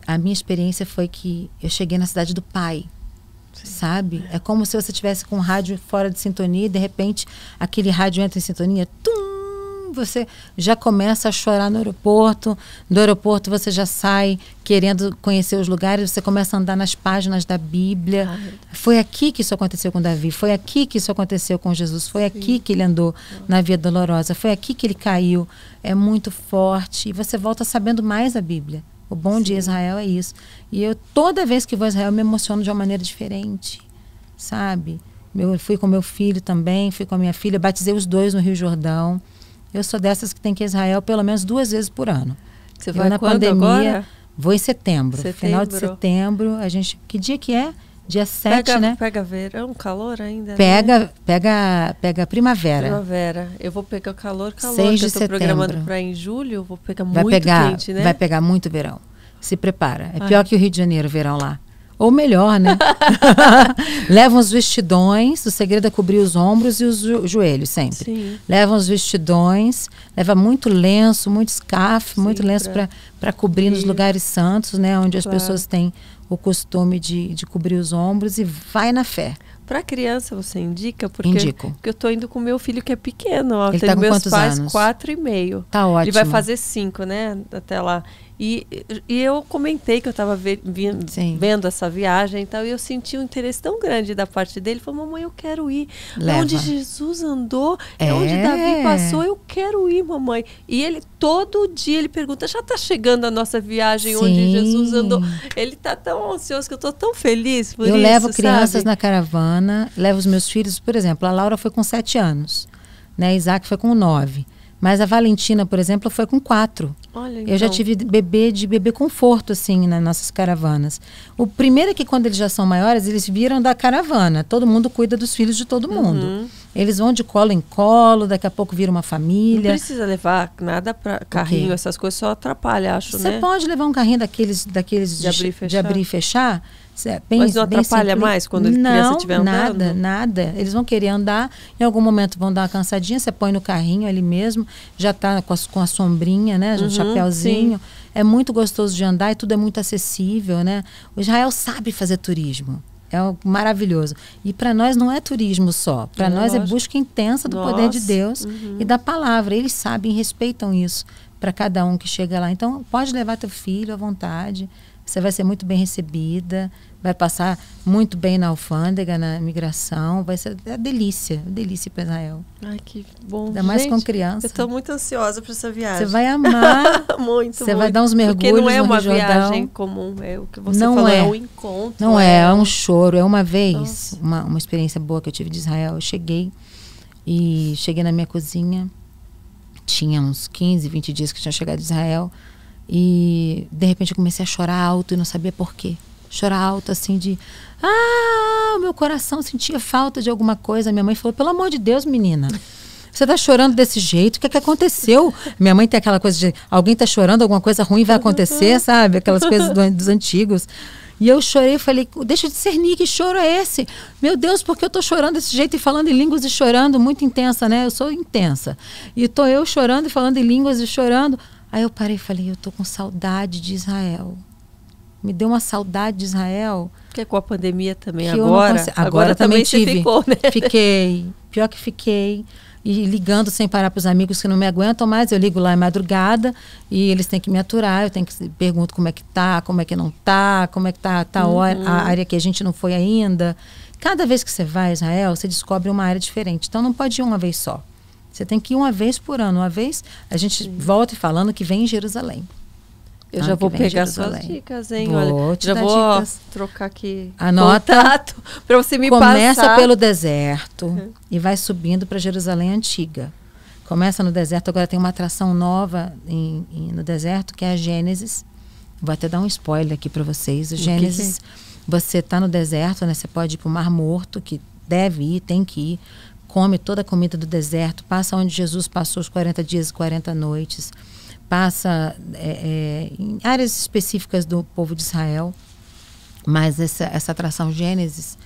a minha experiência foi que eu cheguei na cidade do pai. Sabe? É como se você tivesse com o rádio fora de sintonia e de repente aquele rádio entra em sintonia, tum, você já começa a chorar no aeroporto. Do aeroporto você já sai querendo conhecer os lugares, você começa a andar nas páginas da Bíblia. Deus. Foi aqui que isso aconteceu com Davi, foi aqui que isso aconteceu com Jesus, foi aqui que ele andou na Via Dolorosa, foi aqui que ele caiu. É muito forte e você volta sabendo mais a Bíblia. O bom de Sim. Israel é isso. E eu, toda vez que vou a Israel, me emociono de uma maneira diferente, sabe? Eu fui com meu filho também, fui com a minha filha, batizei os dois no Rio Jordão. Eu sou dessas que tem que ir a Israel pelo menos duas vezes por ano. Você Eu, vai na quando pandemia, agora? Vou em setembro, final de Setembro. setembro. A gente, que dia que é? Dia 7, Pega, né? pega verão, calor ainda. né? Pega, pega, pega a primavera. Primavera. Eu vou pegar calor, calor. 6 que de eu tô programando setembro. para em julho, eu vou pegar Vai muito pegar, quente, né? vai pegar muito verão. Se prepara. É Ai. pior que o Rio de Janeiro, verão lá. Ou melhor, né? Levam os vestidões, o segredo é cobrir os ombros e os jo- joelhos sempre. Sim. Levam os vestidões, leva muito lenço, muito scarf, Sim, muito lenço para cobrir nos lugares santos, né? Onde as Claro. pessoas têm o costume de, de cobrir os ombros e vai na fé. Para criança você indica? Porque, Indico. porque eu tô indo com meu filho que é pequeno. Ó. Ele Tenho tá meus quantos pais anos? quatro e meio. Tá ótimo. Ele vai fazer cinco, né? Até lá. E, e eu comentei que eu estava vendo essa viagem e tal, e eu senti um interesse tão grande da parte dele. Ele falou, mamãe, eu quero ir. Leva. Onde Jesus andou, é. Onde Davi passou, eu quero ir, mamãe. E ele, todo dia, ele pergunta, já está chegando a nossa viagem onde Sim. Jesus andou? Ele tá tão ansioso que eu tô tão feliz por eu isso, levo crianças sabe? na caravana, levo os meus filhos, por exemplo, a Laura foi com sete anos, né? Isaac foi com nove. Mas a Valentina, por exemplo, foi com quatro. Olha, Eu já então. tive bebê de bebê conforto, assim, nas nossas caravanas. O primeiro é que quando eles já são maiores, eles viram da caravana. Todo mundo cuida dos filhos de todo mundo. Uhum. Eles vão de colo em colo, daqui a pouco vira uma Não família. precisa levar nada para carrinho, essas coisas só atrapalha, acho, Você né? pode levar um carrinho daqueles, daqueles De abrir e de fechar? abrir e fechar. É bem- Mas não atrapalha mais quando a criança não, estiver andando? Nada, nada. Eles vão querer andar, em algum momento vão dar uma cansadinha, você põe no carrinho ali mesmo, já está com, com a sombrinha, né? Uhum, um chapéuzinho. É muito gostoso de andar e tudo é muito acessível, né? O Israel sabe fazer turismo. É maravilhoso. E para nós não é turismo só. Para nós é busca intensa do poder de Nossa, Deus uhum. e da palavra. Eles sabem, respeitam isso para cada um que chega lá. Então, pode levar teu filho à vontade. Você vai ser muito bem recebida, vai passar muito bem na alfândega, na migração. Vai ser é delícia, delícia para Israel. Ai, que bom. Ainda mais com Gente, criança. Eu tô muito ansiosa para essa viagem. Você vai amar. muito, Você vai dar uns mergulhos Porque não é uma viagem comum, é o que você Não falou, é. é. um encontro. Não é, é um choro. É uma vez, Nossa. uma, uma experiência boa que eu tive de Israel. Eu cheguei e cheguei na minha cozinha. Tinha uns 15, 20 dias que eu tinha chegado de Israel. E de repente eu comecei a chorar alto e não sabia por quê. Chorar alto assim de. Ah, o meu coração sentia falta de alguma coisa. Minha mãe falou: pelo amor de Deus, menina. Você está chorando desse jeito? O que, é que aconteceu? Minha mãe tem aquela coisa de alguém está chorando, alguma coisa ruim vai acontecer, sabe? Aquelas coisas do, dos antigos. E eu chorei falei, deixa eu discernir que choro é esse. Meu Deus, porque eu estou chorando desse jeito e falando em línguas e chorando, muito intensa, né? Eu sou intensa. E estou eu chorando e falando em línguas e chorando. Aí eu parei e falei, eu estou com saudade de Israel. Me deu uma saudade de Israel. Que é com a pandemia também agora. Agora, agora, também, também tive. Ficou, né? Fiquei. Pior que fiquei e ligando sem parar para os amigos que não me aguentam mais. Eu ligo lá em madrugada e eles têm que me aturar. Eu tenho que pergunto como é que tá, como é que não tá, como é que tá, tá uhum. a área que a gente não foi ainda. Cada vez que você vai a Israel, você descobre uma área diferente. Então não pode ir uma vez só. Você tem que ir uma vez por ano. Uma vez a gente volta falando que vem em Jerusalém. Eu já vou pegar suas dicas, hein? Vou Olha, já vou dicas. trocar aqui Anota para você me Começa passar. pelo deserto uhum. e vai subindo para Jerusalém antiga. Começa no deserto, agora tem uma atração nova em, em, no deserto que é a Gênesis. Vou até dar um spoiler aqui para vocês. O Gênesis, que que é? você está no deserto, né? Você pode ir para o Mar Morto, que deve ir, tem que ir. Come toda a comida do deserto, passa onde Jesus passou os 40 dias e 40 noites passa é, é, em áreas específicas do povo de Israel, mas essa, essa atração Gênesis,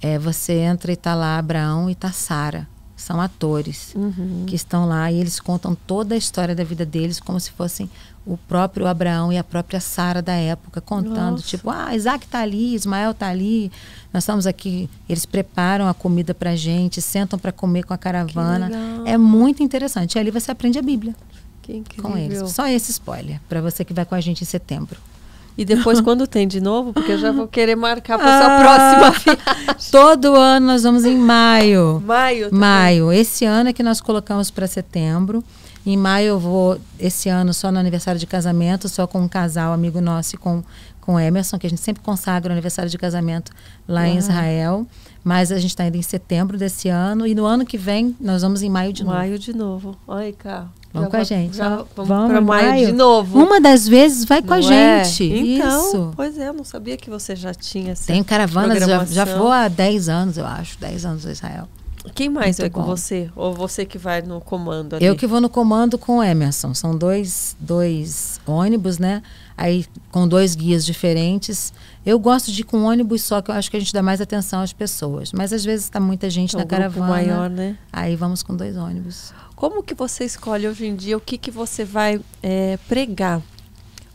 é, você entra e está lá Abraão e está Sara. São atores uhum. que estão lá e eles contam toda a história da vida deles como se fossem o próprio Abraão e a própria Sara da época, contando, Nossa. tipo, ah, Isaac está ali, Ismael está ali, nós estamos aqui, eles preparam a comida para gente, sentam para comer com a caravana. É muito interessante. E ali você aprende a Bíblia. Com eles. Só esse spoiler para você que vai com a gente em setembro. E depois, quando tem de novo, porque eu já vou querer marcar para sua ah, próxima viagem. Todo ano nós vamos em maio. Maio? Também. Maio. Esse ano é que nós colocamos para setembro. Em maio eu vou, esse ano, só no aniversário de casamento, só com um casal, amigo nosso, e com, com Emerson, que a gente sempre consagra o aniversário de casamento lá em Israel. Mas a gente está indo em setembro desse ano. E no ano que vem, nós vamos em maio de maio novo. Maio de novo. Olha cá. Vamos já com a gente. Já, vamos vamos para maio, maio, de novo. Uma das vezes vai com a é? gente. Então, Isso. pois é, eu não sabia que você já tinha essa Tem caravanas, já, já foi há 10 anos, eu acho. 10 anos no Israel. Quem mais Muito vai bom. com você? Ou você que vai no comando ali? Eu que vou no comando com o Emerson. São dois, dois ônibus, né? Aí com dois guias diferentes. Eu gosto de ir com ônibus só, que eu acho que a gente dá mais atenção às pessoas. Mas às vezes está muita gente é um na caravana. maior, né? Aí vamos com dois ônibus. Como que você escolhe hoje em dia o que, que você vai é, pregar?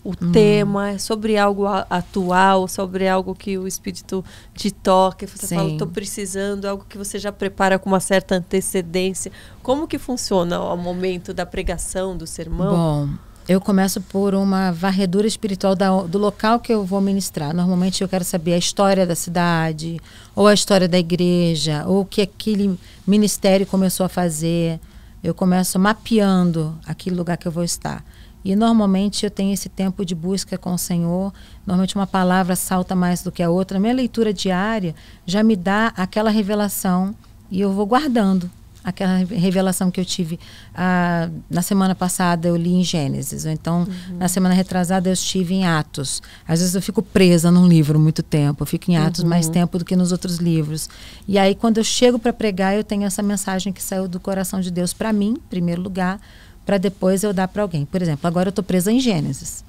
O hum. tema é sobre algo atual, sobre algo que o espírito te toca. Você Sim. fala, estou precisando, algo que você já prepara com uma certa antecedência. Como que funciona o momento da pregação, do sermão? Bom, eu começo por uma varredura espiritual da, do local que eu vou ministrar. Normalmente eu quero saber a história da cidade, ou a história da igreja, ou o que aquele ministério começou a fazer eu começo mapeando aquele lugar que eu vou estar. E normalmente eu tenho esse tempo de busca com o Senhor. Normalmente uma palavra salta mais do que a outra. Minha leitura diária já me dá aquela revelação e eu vou guardando aquela revelação que eu tive ah, na semana passada eu li em Gênesis ou então uhum. na semana retrasada eu estive em Atos às vezes eu fico presa num livro muito tempo eu fico em Atos uhum. mais tempo do que nos outros livros e aí quando eu chego para pregar eu tenho essa mensagem que saiu do coração de Deus para mim em primeiro lugar para depois eu dar para alguém por exemplo agora eu estou presa em Gênesis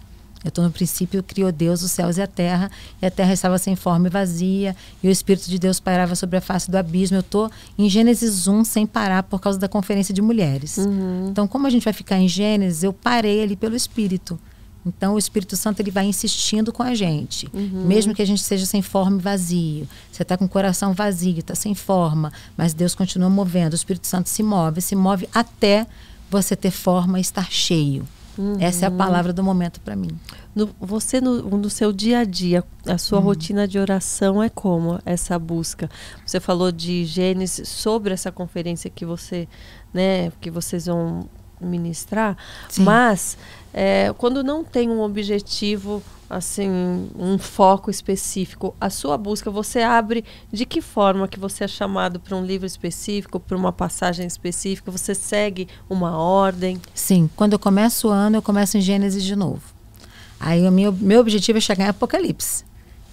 eu estou no princípio, criou Deus os céus e a terra, e a terra estava sem forma e vazia, e o Espírito de Deus pairava sobre a face do abismo. Eu estou em Gênesis 1 sem parar por causa da conferência de mulheres. Uhum. Então, como a gente vai ficar em Gênesis, eu parei ali pelo Espírito. Então, o Espírito Santo ele vai insistindo com a gente, uhum. mesmo que a gente seja sem forma e vazio. Você está com o coração vazio, está sem forma, mas Deus continua movendo. O Espírito Santo se move, se move até você ter forma e estar cheio. Uhum. Essa é a palavra do momento para mim. No, você, no, no, seu dia a dia, a sua uhum. rotina de oração é como essa busca? Você falou de Gênesis sobre essa conferência que você, né, que vocês vão ministrar, Sim. mas é, quando não tem um objetivo assim um foco específico a sua busca você abre de que forma que você é chamado para um livro específico para uma passagem específica? Você segue uma ordem? Sim quando eu começo o ano eu começo em Gênesis de novo. Aí o meu meu objetivo é chegar em Apocalipse.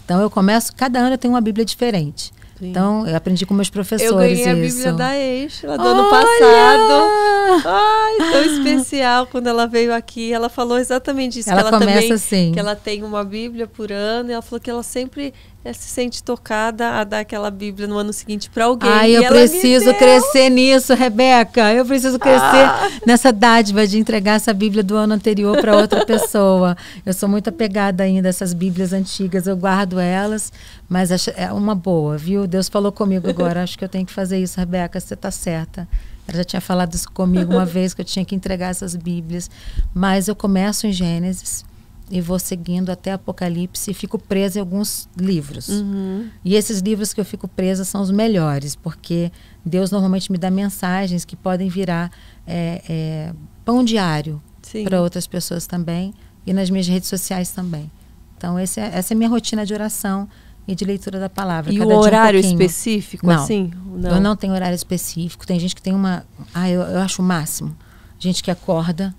Então eu começo cada ano eu tenho uma Bíblia diferente Sim. Então, eu aprendi com meus professores Eu ganhei a Bíblia da Eixla do Olha! ano passado. Ai, tão especial. Quando ela veio aqui, ela falou exatamente isso. Ela, que ela começa também, assim. Que ela tem uma Bíblia por ano. E ela falou que ela sempre ela se sente tocada a dar aquela Bíblia no ano seguinte para alguém. Ai, eu preciso crescer nisso, Rebeca. Eu preciso crescer ah. nessa dádiva de entregar essa Bíblia do ano anterior para outra pessoa. Eu sou muito apegada ainda a essas Bíblias antigas. Eu guardo elas, mas é uma boa, viu? Deus falou comigo agora. Acho que eu tenho que fazer isso, Rebeca. Você está certa. Ela já tinha falado isso comigo uma vez que eu tinha que entregar essas Bíblias. Mas eu começo em Gênesis e vou seguindo até Apocalipse e fico presa em alguns livros. Uhum. E esses livros que eu fico presa são os melhores, porque Deus normalmente me dá mensagens que podem virar é, é, pão diário para outras pessoas também e nas minhas redes sociais também. Então, é, essa é a minha rotina de oração e de leitura da palavra. E o horário um específico, não, assim? Não. Eu não tenho horário específico. Tem gente que tem uma. Ah, eu, eu acho o máximo. Gente que acorda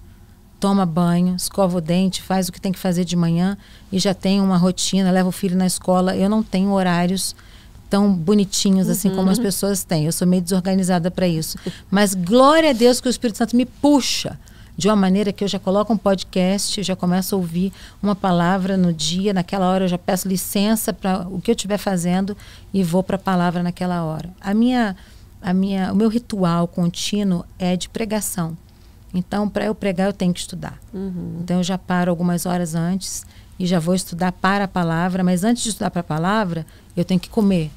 toma banho, escova o dente, faz o que tem que fazer de manhã e já tem uma rotina, leva o filho na escola. Eu não tenho horários tão bonitinhos assim como as uhum. pessoas têm. Eu sou meio desorganizada para isso. Mas glória a Deus que o Espírito Santo me puxa de uma maneira que eu já coloco um podcast, já começo a ouvir uma palavra no dia, naquela hora eu já peço licença para o que eu estiver fazendo e vou para a palavra naquela hora. A minha, a minha, o meu ritual contínuo é de pregação. Então, para eu pregar, eu tenho que estudar. Uhum. Então, eu já paro algumas horas antes e já vou estudar para a palavra. Mas antes de estudar para a palavra, eu tenho que comer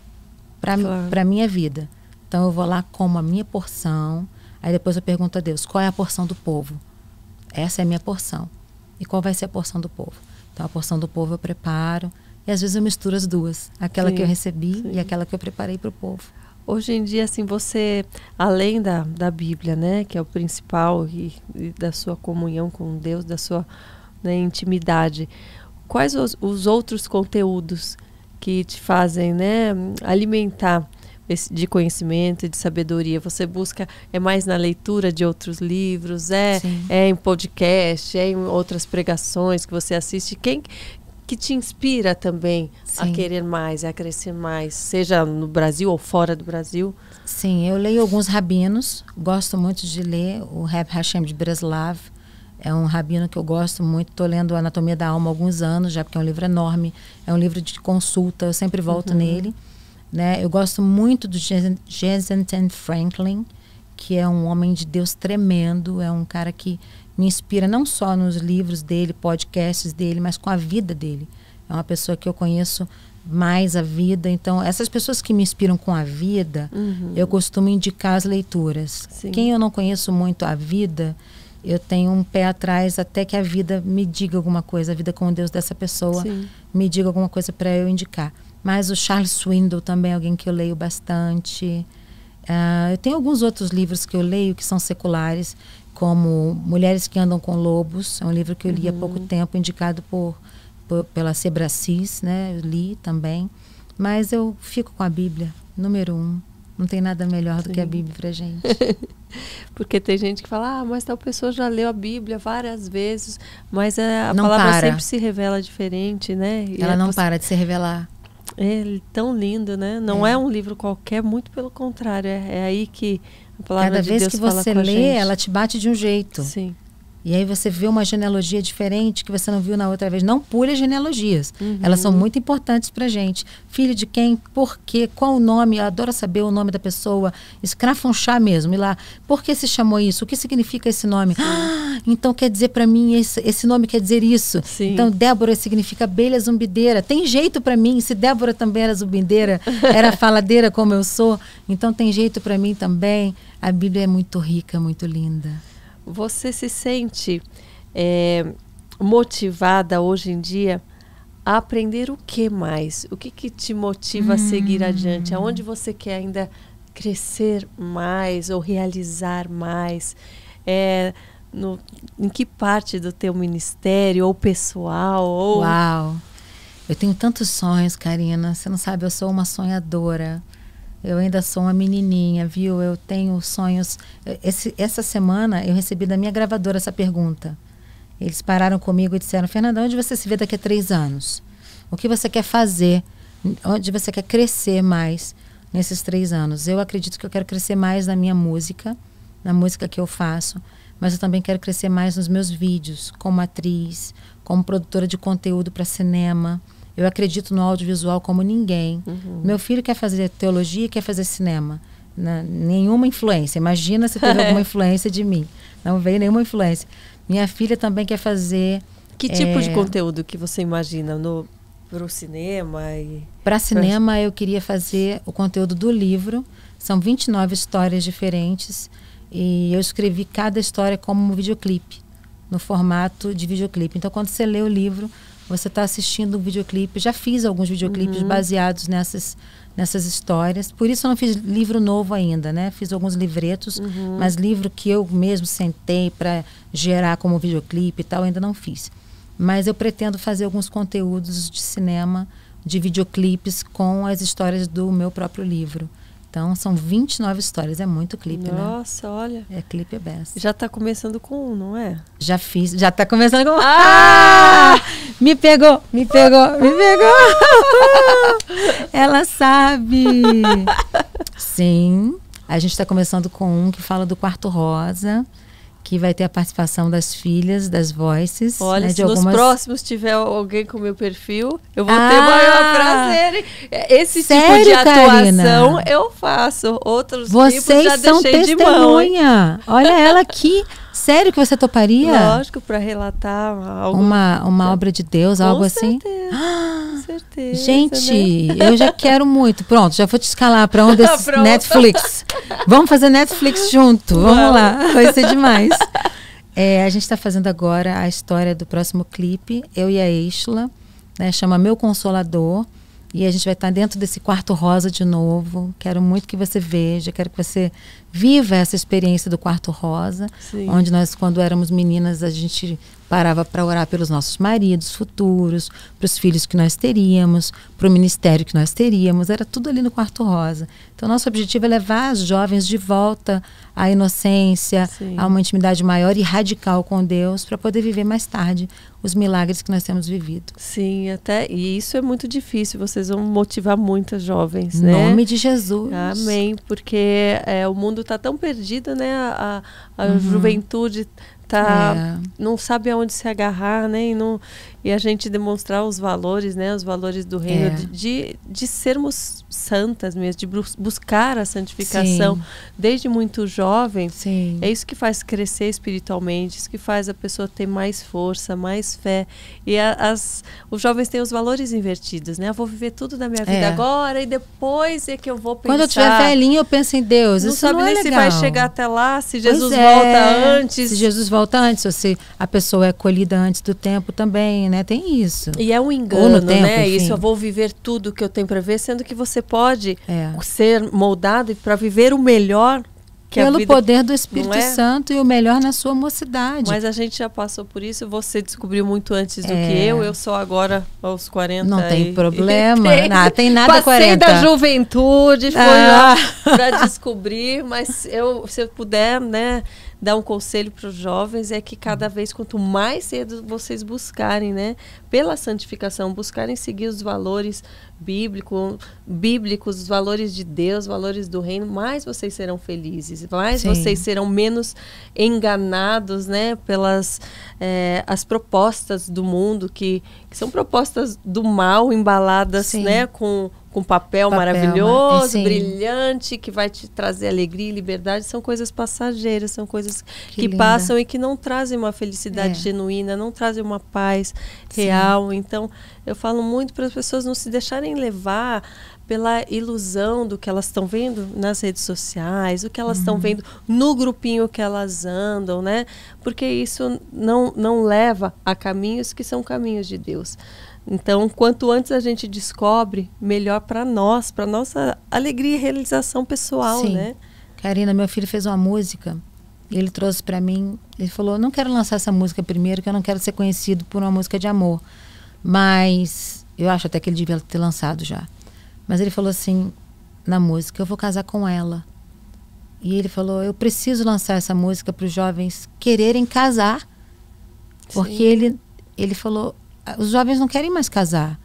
para claro. a minha vida. Então, eu vou lá, como a minha porção. Aí depois eu pergunto a Deus: qual é a porção do povo? Essa é a minha porção. E qual vai ser a porção do povo? Então, a porção do povo eu preparo. E às vezes eu misturo as duas: aquela sim, que eu recebi sim. e aquela que eu preparei para o povo. Hoje em dia, assim, você, além da, da Bíblia, né, que é o principal, e, e da sua comunhão com Deus, da sua né, intimidade, quais os, os, outros conteúdos que te fazem, né, alimentar esse, de conhecimento e de sabedoria? Você busca, é mais na leitura de outros livros, é, é em podcast, é em outras pregações que você assiste? Quem, que te inspira também Sim. a querer mais, a crescer mais, seja no Brasil ou fora do Brasil? Sim, eu leio alguns rabinos, gosto muito de ler o Reb Hashem de Breslav, é um rabino que eu gosto muito, estou lendo Anatomia da Alma há alguns anos, já porque é um livro enorme, é um livro de consulta, eu sempre volto uhum. nele. Né? Eu gosto muito do Jensen Franklin, que é um homem de Deus tremendo, é um cara que me inspira não só nos livros dele, podcasts dele, mas com a vida dele. É uma pessoa que eu conheço mais a vida. Então, essas pessoas que me inspiram com a vida, uhum. eu costumo indicar as leituras. Sim. Quem eu não conheço muito a vida, eu tenho um pé atrás até que a vida me diga alguma coisa, a vida com Deus dessa pessoa Sim. me diga alguma coisa para eu indicar. Mas o Charles Swindoll também é alguém que eu leio bastante. Uh, eu tenho alguns outros livros que eu leio que são seculares como Mulheres que Andam com Lobos, é um livro que eu li uhum. há pouco tempo, indicado por, por pela Sebracis, né? Eu li também. Mas eu fico com a Bíblia, número um. Não tem nada melhor Sim. do que a Bíblia pra gente. Porque tem gente que fala, ah, mas tal pessoa já leu a Bíblia várias vezes, mas a, a palavra para. sempre se revela diferente, né? E Ela não para de se revelar. É tão lindo, né? Não é, é um livro qualquer, muito pelo contrário. É, é aí que Cada de vez Deus que você lê, ela te bate de um jeito. Sim. E aí você vê uma genealogia diferente que você não viu na outra vez. Não pule as genealogias. Uhum. Elas são muito importantes pra gente. Filho de quem, por quê, qual o nome, eu adoro saber o nome da pessoa. chá mesmo, ir lá. Por que se chamou isso? O que significa esse nome? Ah, então quer dizer para mim, esse, esse nome quer dizer isso. Sim. Então Débora significa abelha zumbideira. Tem jeito para mim, se Débora também era zumbideira, era faladeira como eu sou, então tem jeito para mim também. A Bíblia é muito rica, muito linda. Você se sente é, motivada hoje em dia a aprender o que mais? O que, que te motiva hum. a seguir adiante? Hum. Aonde você quer ainda crescer mais ou realizar mais? É, no, em que parte do teu ministério ou pessoal? Ou... Uau! Eu tenho tantos sonhos, Karina. Você não sabe, eu sou uma sonhadora. Eu ainda sou uma menininha, viu? Eu tenho sonhos. Esse, essa semana eu recebi da minha gravadora essa pergunta. Eles pararam comigo e disseram: Fernanda, onde você se vê daqui a três anos? O que você quer fazer? Onde você quer crescer mais? nesses três anos. Eu acredito que eu quero crescer mais na minha música, na música que eu faço, mas eu também quero crescer mais nos meus vídeos, como atriz, como produtora de conteúdo para cinema. Eu acredito no audiovisual como ninguém. Uhum. Meu filho quer fazer teologia e quer fazer cinema. Nenhuma influência. Imagina se teve alguma influência de mim. Não veio nenhuma influência. Minha filha também quer fazer. Que tipo é, de conteúdo que você imagina no para o cinema e para cinema pra... eu queria fazer o conteúdo do livro. São 29 histórias diferentes e eu escrevi cada história como um videoclipe, no formato de videoclipe. Então quando você lê o livro, você está assistindo um videoclipe. Já fiz alguns videoclipes uhum. baseados nessas nessas histórias. Por isso eu não fiz livro novo ainda, né? Fiz alguns livretos, uhum. mas livro que eu mesmo sentei para gerar como videoclipe e tal, ainda não fiz. Mas eu pretendo fazer alguns conteúdos de cinema, de videoclipes com as histórias do meu próprio livro. Então, são 29 histórias. É muito clipe, Nossa, né? Nossa, olha. É clipe best. Já está começando com um, não é? Já fiz. Já está começando com um. Ah! Me pegou, me pegou, me pegou. Ela sabe. Sim. A gente está começando com um que fala do quarto rosa que vai ter a participação das filhas, das voices. Olha, né, se algumas... nos próximos tiver alguém com meu perfil, eu vou ah, ter maior prazer. Esse sério, tipo de atuação Karina? eu faço. Outros Vocês tipos já são deixei testemunha. De mão, Olha ela aqui. Sério que você toparia? Lógico, para relatar algo. Uma, uma obra de Deus, com algo assim? certeza, assim? Com certeza. Gente, né? eu já quero muito. Pronto, já vou te escalar para um desses Netflix. Vamos fazer Netflix junto. Vamos, Vamos lá, vai ser demais. É, a gente está fazendo agora a história do próximo clipe, eu e a Eixla, né, chama Meu Consolador. E a gente vai estar dentro desse quarto rosa de novo. Quero muito que você veja, quero que você viva essa experiência do quarto rosa, Sim. onde nós, quando éramos meninas, a gente parava para orar pelos nossos maridos futuros, para os filhos que nós teríamos, para o ministério que nós teríamos, era tudo ali no quarto rosa. Então, nosso objetivo é levar as jovens de volta à inocência, Sim. a uma intimidade maior e radical com Deus, para poder viver mais tarde os milagres que nós temos vivido. Sim, até e isso é muito difícil. Vocês vão motivar muitas jovens, né? nome de Jesus. Amém, porque é, o mundo está tão perdido, né? A, a uhum. juventude tá é. não sabe aonde se agarrar, né? E, não, e a gente demonstrar os valores, né? Os valores do reino, é. de, de, de, sermos santas mesmo, de buscar a santificação Sim. desde muito jovem. Sim. É isso que faz crescer espiritualmente, isso que faz a pessoa ter mais força, mais fé. E a, as, os jovens têm os valores invertidos, né? Eu vou viver tudo da minha vida é. agora e depois é que eu vou pensar. Quando eu tiver velhinho, eu penso em Deus. Não isso sabe não nem é se vai chegar até lá, se Jesus é. volta antes. Se Jesus volta volta antes, se a pessoa é colhida antes do tempo também, né? Tem isso. E é um engano, tempo, né? Enfim. Isso eu vou viver tudo que eu tenho para ver, sendo que você pode é. ser moldado para viver o melhor que Pelo vida, poder do Espírito é? Santo e o melhor na sua mocidade. Mas a gente já passou por isso, você descobriu muito antes do é. que eu, eu sou agora aos 40. Não tem problema, tem, não tem nada Passei 40. da juventude, foi ah. para descobrir, mas eu, se eu puder, né, dar um conselho para os jovens é que cada vez quanto mais cedo vocês buscarem, né, pela santificação, buscarem seguir os valores bíblico, bíblicos, os valores de Deus, valores do reino, mais vocês serão felizes, mais Sim. vocês serão menos enganados, né, pelas é, as propostas do mundo que, que, são propostas do mal embaladas, Sim. né, com com papel, papel maravilhoso, é, brilhante, que vai te trazer alegria e liberdade, são coisas passageiras, são coisas que, que passam e que não trazem uma felicidade é. genuína, não trazem uma paz real. Sim. Então, eu falo muito para as pessoas não se deixarem levar pela ilusão do que elas estão vendo nas redes sociais, o que elas estão uhum. vendo no grupinho que elas andam, né? Porque isso não, não leva a caminhos que são caminhos de Deus. Então, quanto antes a gente descobre, melhor para nós, para nossa alegria e realização pessoal, Sim. né? Karina, meu filho fez uma música e ele trouxe para mim, ele falou: "Não quero lançar essa música primeiro, que eu não quero ser conhecido por uma música de amor". Mas eu acho até que ele devia ter lançado já. Mas ele falou assim na música: Eu vou casar com ela. E ele falou: Eu preciso lançar essa música para os jovens quererem casar. Porque ele, ele falou: Os jovens não querem mais casar.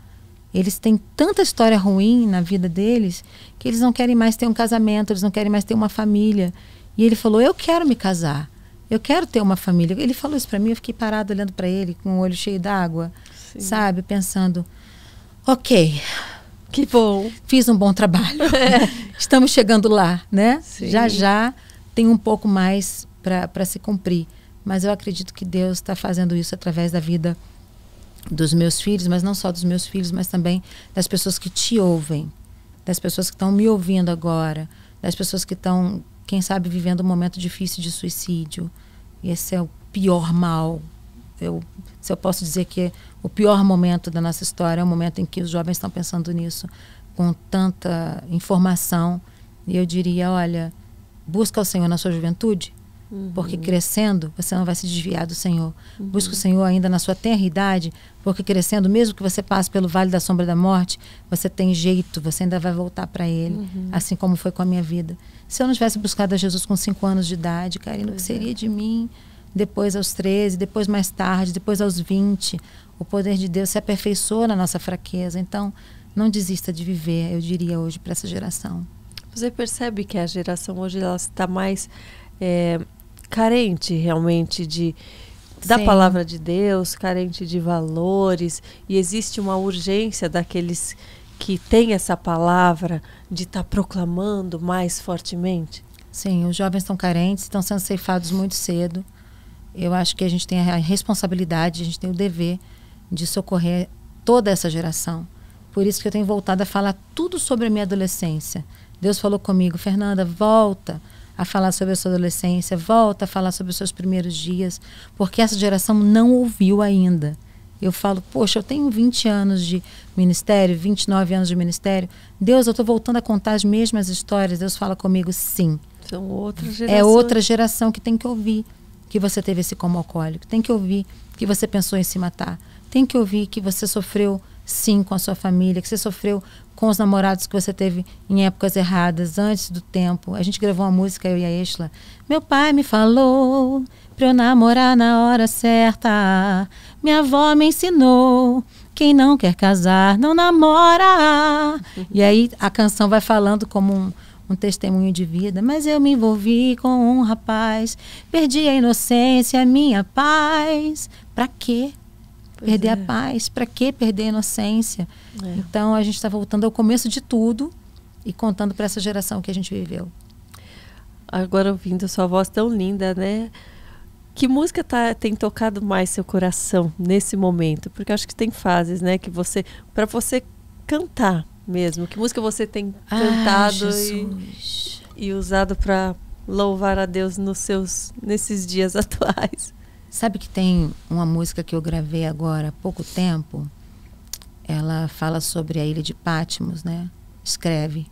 Eles têm tanta história ruim na vida deles que eles não querem mais ter um casamento, eles não querem mais ter uma família. E ele falou: Eu quero me casar, eu quero ter uma família. Ele falou isso para mim, eu fiquei parado olhando para ele com o olho cheio d'água, sabe? Pensando: Ok. Que bom. Fiz um bom trabalho. É. Estamos chegando lá, né? Sim. Já já tem um pouco mais para se cumprir. Mas eu acredito que Deus está fazendo isso através da vida dos meus filhos, mas não só dos meus filhos, mas também das pessoas que te ouvem, das pessoas que estão me ouvindo agora, das pessoas que estão, quem sabe, vivendo um momento difícil de suicídio. Esse é o pior mal. Eu, se eu posso dizer que o pior momento da nossa história é o momento em que os jovens estão pensando nisso com tanta informação. E eu diria, olha, busca o Senhor na sua juventude, Uhum. Porque crescendo, você não vai se desviar do Senhor. Uhum. Busca o Senhor ainda na sua tenra idade, porque crescendo, mesmo que você passe pelo vale da sombra da morte, você tem jeito, você ainda vai voltar para Ele, uhum. assim como foi com a minha vida. Se eu não tivesse buscado a Jesus com 5 anos de idade, Karina, o que seria é. de mim? Depois aos 13, depois mais tarde, depois aos 20. O poder de Deus se aperfeiçoa na nossa fraqueza. Então, não desista de viver, eu diria hoje, para essa geração. Você percebe que a geração hoje ela está mais é, carente realmente de da Sim. palavra de Deus, carente de valores, e existe uma urgência daqueles que têm essa palavra de estar tá proclamando mais fortemente? Sim, os jovens estão carentes, estão sendo ceifados muito cedo. Eu acho que a gente tem a responsabilidade, a gente tem o dever de socorrer toda essa geração. Por isso que eu tenho voltado a falar tudo sobre a minha adolescência. Deus falou comigo, Fernanda, volta a falar sobre a sua adolescência, volta a falar sobre os seus primeiros dias, porque essa geração não ouviu ainda. Eu falo, poxa, eu tenho 20 anos de ministério, 29 anos de ministério. Deus, eu estou voltando a contar as mesmas histórias. Deus fala comigo, sim. São outras gerações. É outra geração que tem que ouvir que você teve esse coma alcoólico. Tem que ouvir que você pensou em se matar. Tem que ouvir que você sofreu sim com a sua família, que você sofreu com os namorados que você teve em épocas erradas, antes do tempo. A gente gravou uma música, eu e a Esla. Meu pai me falou pra eu namorar na hora certa. Minha avó me ensinou. Quem não quer casar, não namora. e aí a canção vai falando como um, um testemunho de vida. Mas eu me envolvi com um rapaz, perdi a inocência, minha paz. Pra quê? Pois perder é. a paz. Para que perder a inocência? É. Então a gente está voltando ao começo de tudo e contando para essa geração que a gente viveu. Agora ouvindo sua voz tão linda, né? Que música tá, tem tocado mais seu coração nesse momento? Porque acho que tem fases, né? Que você, para você cantar mesmo, que música você tem ah, cantado e, e usado para louvar a Deus nos seus nesses dias atuais? Sabe que tem uma música que eu gravei agora há pouco tempo? Ela fala sobre a ilha de Patmos, né? Escreve.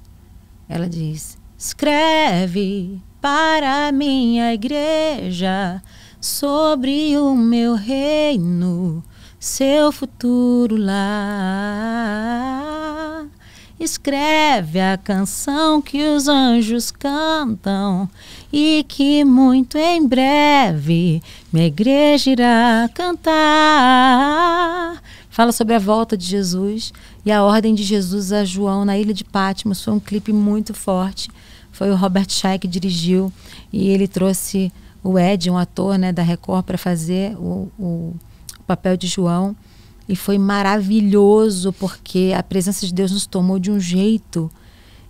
Ela diz: Escreve para a minha igreja sobre o meu reino, seu futuro lá. Escreve a canção que os anjos cantam e que muito em breve minha igreja irá cantar. Fala sobre a volta de Jesus e a ordem de Jesus a João na ilha de Patmos. Foi um clipe muito forte. Foi o Robert Shai que dirigiu e ele trouxe o Ed, um ator né, da Record, para fazer o, o, o papel de João. E foi maravilhoso porque a presença de Deus nos tomou de um jeito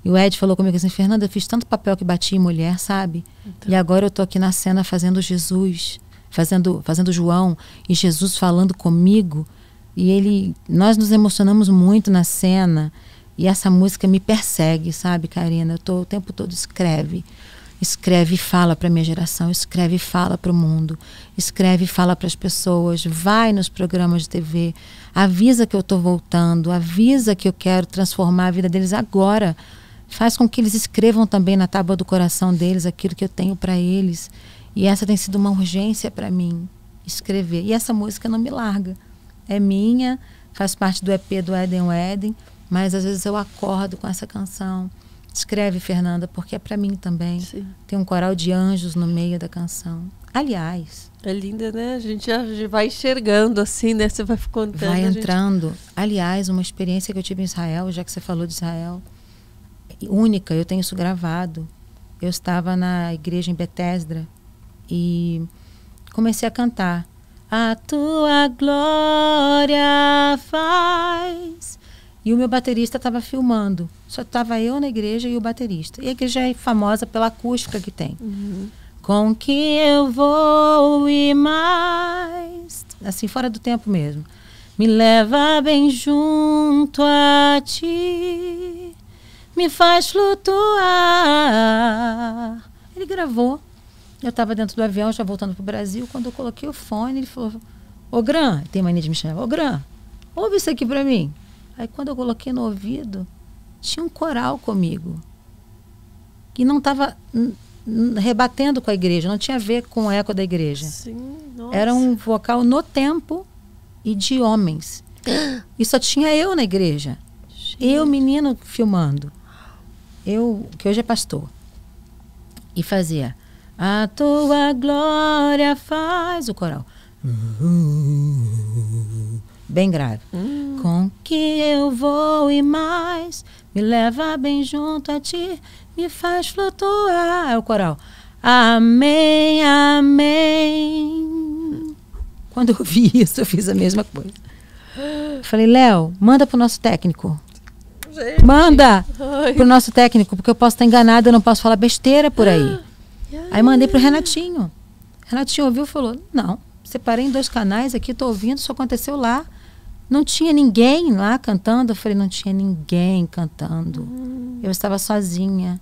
e o Ed falou comigo assim, Fernanda, eu fiz tanto papel que bati em mulher, sabe? Então. E agora eu tô aqui na cena fazendo Jesus, fazendo, fazendo João, e Jesus falando comigo. E ele, nós nos emocionamos muito na cena. E essa música me persegue, sabe, Karina? Eu tô o tempo todo escreve. Escreve e fala para minha geração, escreve e fala para o mundo, escreve e fala para as pessoas, vai nos programas de TV, avisa que eu estou voltando, avisa que eu quero transformar a vida deles agora faz com que eles escrevam também na tábua do coração deles aquilo que eu tenho para eles. E essa tem sido uma urgência para mim, escrever. E essa música não me larga. É minha, faz parte do EP do Eden Eden, mas às vezes eu acordo com essa canção. Escreve, Fernanda, porque é para mim também. Sim. Tem um coral de anjos no meio da canção. Aliás. É linda, né? A gente já vai enxergando assim, né? Você vai contando. Vai entrando. Gente... Aliás, uma experiência que eu tive em Israel, já que você falou de Israel, única, eu tenho isso gravado. Eu estava na igreja em Betesda e comecei a cantar. A tua glória faz. E o meu baterista estava filmando. Só estava eu na igreja e o baterista. E a igreja é famosa pela acústica que tem. Uhum. Com que eu vou e mais. Assim, fora do tempo mesmo. Me leva bem junto a ti me faz flutuar. Ele gravou. Eu estava dentro do avião, já voltando para o Brasil. Quando eu coloquei o fone, ele falou: Ô Gran, tem mania de me chamar, Ô Gran, ouve isso aqui para mim. Aí quando eu coloquei no ouvido, tinha um coral comigo. Que não estava rebatendo com a igreja, não tinha a ver com o eco da igreja. Sim, Era um vocal no tempo e de homens. E só tinha eu na igreja. Gente. Eu, menino, filmando eu, que hoje é pastor, e fazia A tua glória faz o coral. Bem grave. Hum. Com que eu vou e mais, me leva bem junto a ti, me faz flutuar. É o coral. Amém, amém. Quando eu vi isso, eu fiz a mesma coisa. Falei, Léo, manda pro nosso técnico. Gente. Manda Ai. pro nosso técnico, porque eu posso estar enganada, eu não posso falar besteira por aí. Aí mandei pro Renatinho. Renatinho ouviu e falou: Não, separei em dois canais aqui, tô ouvindo, isso aconteceu lá. Não tinha ninguém lá cantando. Eu falei: Não tinha ninguém cantando. Hum. Eu estava sozinha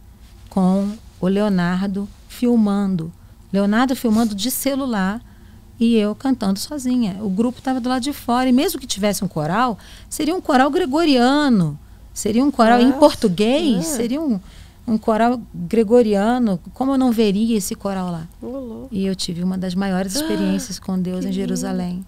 com o Leonardo filmando. Leonardo filmando de celular e eu cantando sozinha. O grupo estava do lado de fora. E mesmo que tivesse um coral, seria um coral gregoriano. Seria um coral Nossa, em português, é. seria um, um coral gregoriano. Como eu não veria esse coral lá? Olô. E eu tive uma das maiores experiências com Deus em Jerusalém.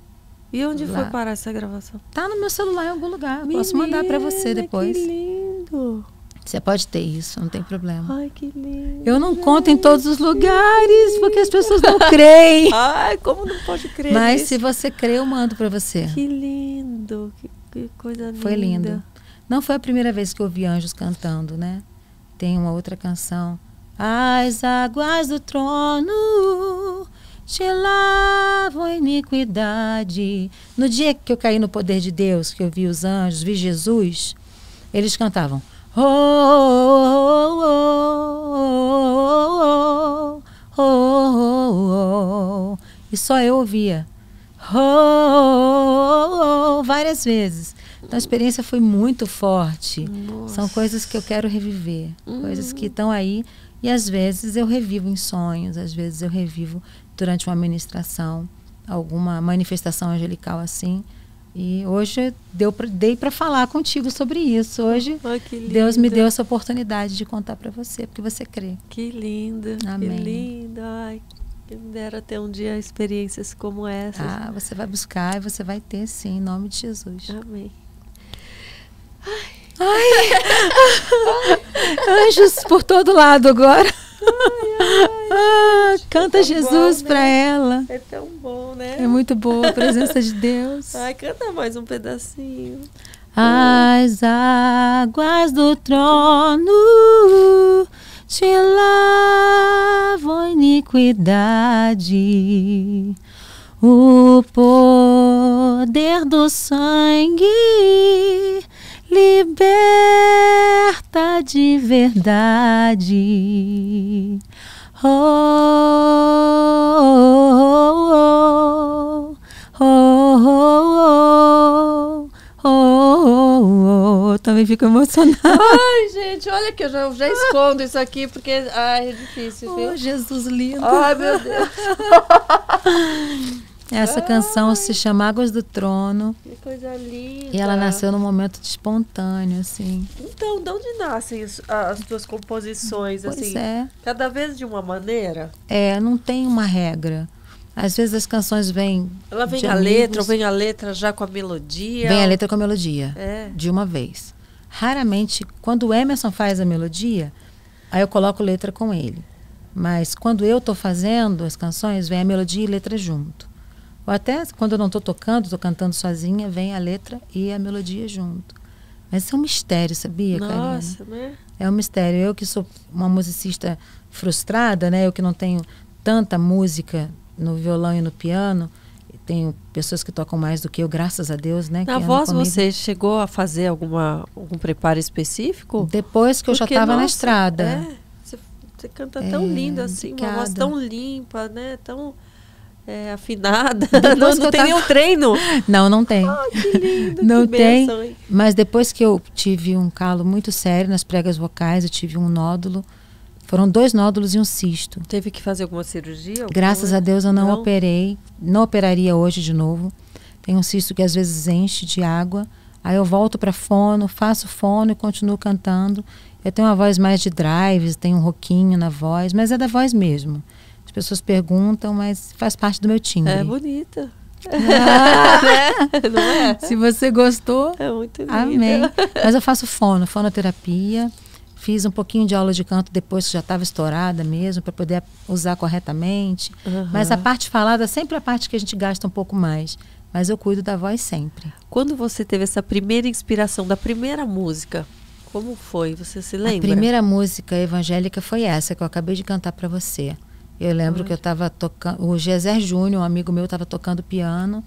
E onde lá. foi parar essa gravação? Tá no meu celular em algum lugar. Menina, Posso mandar para você depois. Que lindo. Você pode ter isso, não tem problema. Ai, que lindo. Eu não conto em todos os lugares, porque as pessoas não creem. Ai, como não pode crer? Mas se você crê, eu mando para você. Que lindo, que, que coisa linda. Foi lindo. Não foi a primeira vez que eu ouvi anjos cantando, né? Tem uma outra canção. As águas do trono te lavam iniquidade. No dia que eu caí no poder de Deus, que eu vi os anjos, vi Jesus, eles cantavam. Oh, oh, oh, E só eu ouvia. Várias vezes. Então a experiência foi muito forte. Nossa. São coisas que eu quero reviver, uhum. coisas que estão aí e às vezes eu revivo em sonhos, às vezes eu revivo durante uma ministração, alguma manifestação angelical assim. E hoje deu pra, dei para falar contigo sobre isso. Hoje Deus me deu essa oportunidade de contar para você, porque você crê. Que linda. Amém. Que linda. Ai, quem me dera ter um dia experiências como essa. Ah, você vai buscar e você vai ter sim, em nome de Jesus. Amém. Ai. Anjos por todo lado agora. Ai, ai, ah, canta é Jesus né? para ela. É tão bom, né? É muito boa a presença de Deus. Ai, canta mais um pedacinho. As águas do trono te lavam iniquidade. O poder do sangue liberta de verdade. Oh, oh, oh, oh, oh, oh, Também fico emocionada. Ai, gente, olha que eu já, já escondo isso aqui porque ai, é difícil, viu? Oh, Jesus lindo. Ai, meu Deus. Essa canção se chama Águas do Trono. Que coisa linda. E ela nasceu num momento de espontâneo, assim. Então, de onde nascem as tuas composições, pois assim? é. Cada vez de uma maneira? É, não tem uma regra. Às vezes as canções vêm. Ela vem a amigos, letra, ou vem a letra já com a melodia? Vem a letra com a melodia. É. De uma vez. Raramente, quando o Emerson faz a melodia, aí eu coloco letra com ele. Mas quando eu estou fazendo as canções, vem a melodia e letra junto. Ou até quando eu não estou tocando, estou cantando sozinha, vem a letra e a melodia junto. Mas isso é um mistério, sabia, Nossa, Karina? né? É um mistério. Eu que sou uma musicista frustrada, né? Eu que não tenho tanta música no violão e no piano, tenho pessoas que tocam mais do que eu, graças a Deus, né? Na voz você chegou a fazer alguma algum preparo específico? Depois que Porque, eu já estava na estrada. É, você, você canta tão é, lindo assim, obrigada. uma voz tão limpa, né? Tão é, afinada. não, não tem tava... nenhum treino. Não, não tem. Oh, que lindo, não que tem. Benção, mas depois que eu tive um calo muito sério nas pregas vocais, eu tive um nódulo. Foram dois nódulos e um cisto. Teve que fazer alguma cirurgia? Alguma Graças a Deus eu não, não, operei. Não operaria hoje de novo. Tem um cisto que às vezes enche de água. Aí eu volto para fono, faço fono e continuo cantando. Eu tenho uma voz mais de drives, tenho um roquinho na voz, mas é da voz mesmo. As pessoas perguntam, mas faz parte do meu timbre. É bonita. Ah, né? É? Se você gostou, é muito linda. Amém. Mas eu faço fono, fonoterapia. Fiz um pouquinho de aula de canto depois que já estava estourada mesmo, para poder usar corretamente. Uhum. Mas a parte falada sempre é a parte que a gente gasta um pouco mais. Mas eu cuido da voz sempre. Quando você teve essa primeira inspiração da primeira música, como foi? Você se lembra? A primeira música evangélica foi essa que eu acabei de cantar para você. Eu lembro que eu estava tocando, o Gezer Júnior, um amigo meu, estava tocando piano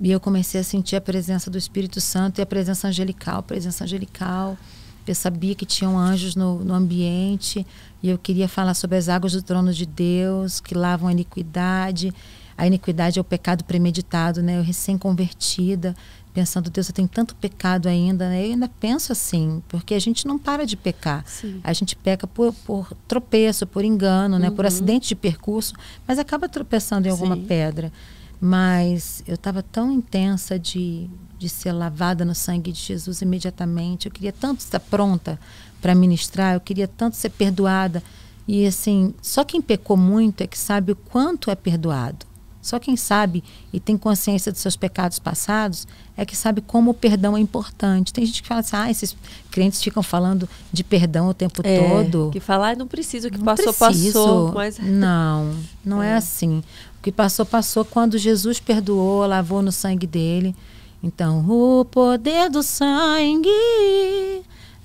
e eu comecei a sentir a presença do Espírito Santo e a presença angelical, presença angelical. Eu sabia que tinham anjos no, no ambiente e eu queria falar sobre as águas do trono de Deus que lavam a iniquidade. A iniquidade é o pecado premeditado, né? Eu recém-convertida, pensando, Deus, eu tenho tanto pecado ainda, né? Eu ainda penso assim, porque a gente não para de pecar. Sim. A gente peca por, por tropeço, por engano, né? Por uhum. acidente de percurso, mas acaba tropeçando em alguma Sim. pedra. Mas eu estava tão intensa de, de ser lavada no sangue de Jesus imediatamente. Eu queria tanto estar pronta para ministrar, eu queria tanto ser perdoada. E assim, só quem pecou muito é que sabe o quanto é perdoado. Só quem sabe e tem consciência dos seus pecados passados é que sabe como o perdão é importante. Tem gente que fala assim, ah, esses crentes ficam falando de perdão o tempo é, todo. Que falar, ah, não preciso, o que não passou, preciso. passou. Mas... Não, não é. é assim. O que passou, passou quando Jesus perdoou, lavou no sangue dele. Então, o poder do sangue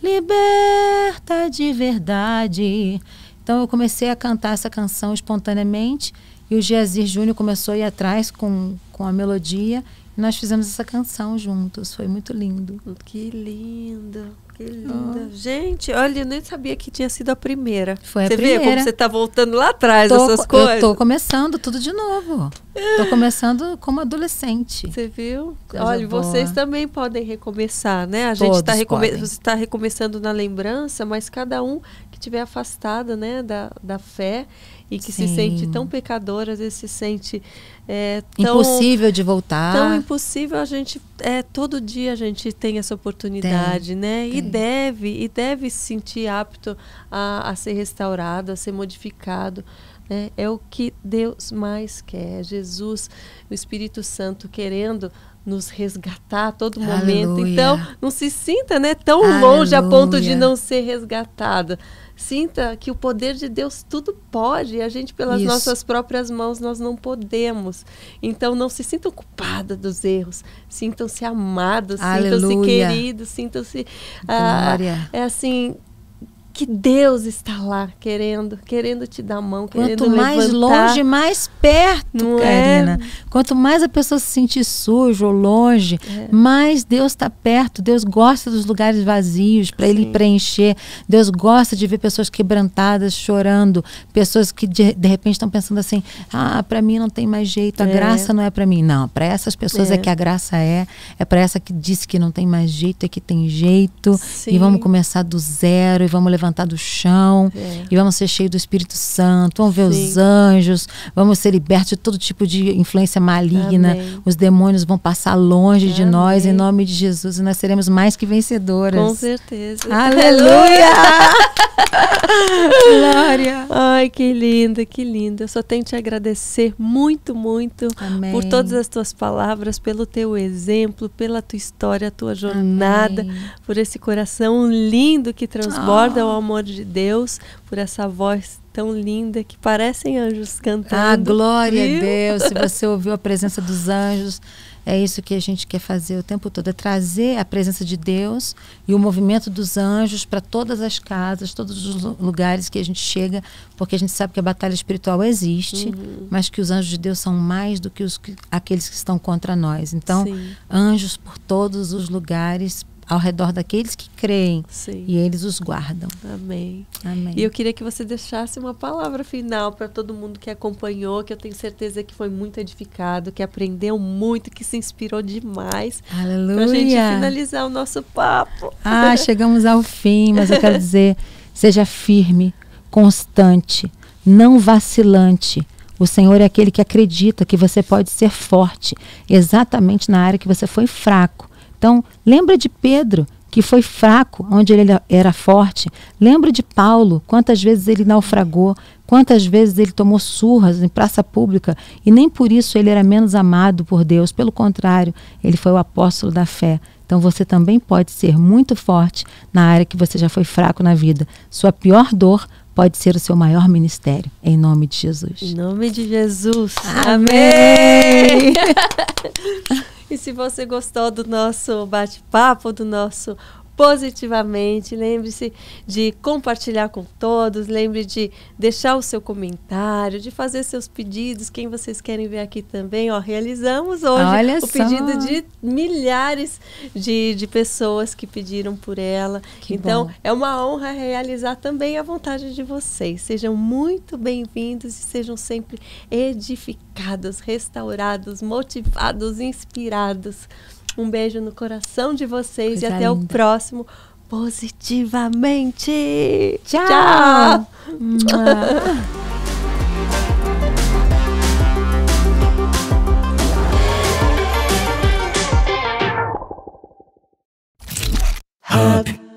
liberta de verdade. Então eu comecei a cantar essa canção espontaneamente e o Geazir Júnior começou a ir atrás com, com a melodia e nós fizemos essa canção juntos. Foi muito lindo. Que lindo. Que linda. Oh. Gente, olha, eu nem sabia que tinha sido a primeira. Foi a você primeira. Você vê como você está voltando lá atrás tô, dessas coisas? Eu tô começando tudo de novo. Estou começando como adolescente. Você viu? Coisa olha, boa. vocês também podem recomeçar, né? A gente está recome tá recomeçando na lembrança, mas cada um que tiver afastado, né, da, da fé e que Sim. se sente tão pecadora, às vezes se sente é, tão, impossível de voltar. Tão impossível a gente é todo dia a gente tem essa oportunidade, tem, né? Tem. E deve e deve se sentir apto a, a ser restaurado, a ser modificado. Né? É o que Deus mais quer. Jesus, o Espírito Santo querendo nos resgatar a todo momento. Aleluia. Então, não se sinta né, tão Aleluia. longe a ponto de não ser resgatado. Sinta que o poder de Deus tudo pode e a gente pelas Isso. nossas próprias mãos nós não podemos. Então não se sintam culpadas dos erros, sintam-se amados, sintam-se queridos, sintam-se ah, é assim que Deus está lá querendo, querendo te dar a mão, querendo Quanto mais levantar. longe, mais perto, Não é? Karina. É? Quanto mais a pessoa se sentir sujo ou longe, é. mais Deus está perto. Deus gosta dos lugares vazios para Ele preencher. Deus gosta de ver pessoas quebrantadas, chorando, pessoas que de, de repente estão pensando assim: ah, para mim não tem mais jeito, a é. graça não é para mim. Não, para essas pessoas é. é. que a graça é. É para essa que disse que não tem mais jeito, é que tem jeito. Sim. E vamos começar do zero e vamos levar levantar do chão é. e vamos ser cheios do Espírito Santo, vamos ver Sim. os anjos, vamos ser libertos de todo tipo de influência maligna. Amém. Os demônios vão passar longe Amém. de nós em nome de Jesus e nós seremos mais que vencedoras. Com certeza. Aleluia! Glória! Ai, que linda, que linda. Eu só tenho te agradecer muito, muito Amém. por todas as tuas palavras, pelo teu exemplo, pela tua história, a tua jornada, por esse coração lindo que transborda oh. O amor de Deus, por essa voz tão linda que parecem anjos cantando. Ah, glória viu? a Deus! Se você ouviu a presença dos anjos, é isso que a gente quer fazer o tempo todo, é trazer a presença de Deus e o movimento dos anjos para todas as casas, todos os lugares que a gente chega, porque a gente sabe que a batalha espiritual existe, uhum. mas que os anjos de Deus são mais do que os, aqueles que estão contra nós. Então, Sim. anjos por todos os lugares ao redor daqueles que creem Sim. e eles os guardam. Amém. Amém. E eu queria que você deixasse uma palavra final para todo mundo que acompanhou, que eu tenho certeza que foi muito edificado, que aprendeu muito, que se inspirou demais. Aleluia. Para a gente finalizar o nosso papo. Ah, chegamos ao fim, mas eu quero dizer, seja firme, constante, não vacilante. O Senhor é aquele que acredita que você pode ser forte, exatamente na área que você foi fraco então, lembra de Pedro, que foi fraco onde ele era forte. Lembra de Paulo, quantas vezes ele naufragou, quantas vezes ele tomou surras em praça pública e nem por isso ele era menos amado por Deus. Pelo contrário, ele foi o apóstolo da fé. Então você também pode ser muito forte na área que você já foi fraco na vida. Sua pior dor pode ser o seu maior ministério. Em nome de Jesus. Em nome de Jesus. Amém. E se você gostou do nosso bate-papo, do nosso positivamente. Lembre-se de compartilhar com todos, lembre de deixar o seu comentário, de fazer seus pedidos, quem vocês querem ver aqui também. Ó, realizamos hoje Olha o só. pedido de milhares de, de pessoas que pediram por ela. Que então, bom. é uma honra realizar também a vontade de vocês. Sejam muito bem-vindos e sejam sempre edificados, restaurados, motivados, inspirados. Um beijo no coração de vocês Coisa e até linda. o próximo Positivamente. Tchau. Tchau. Hub.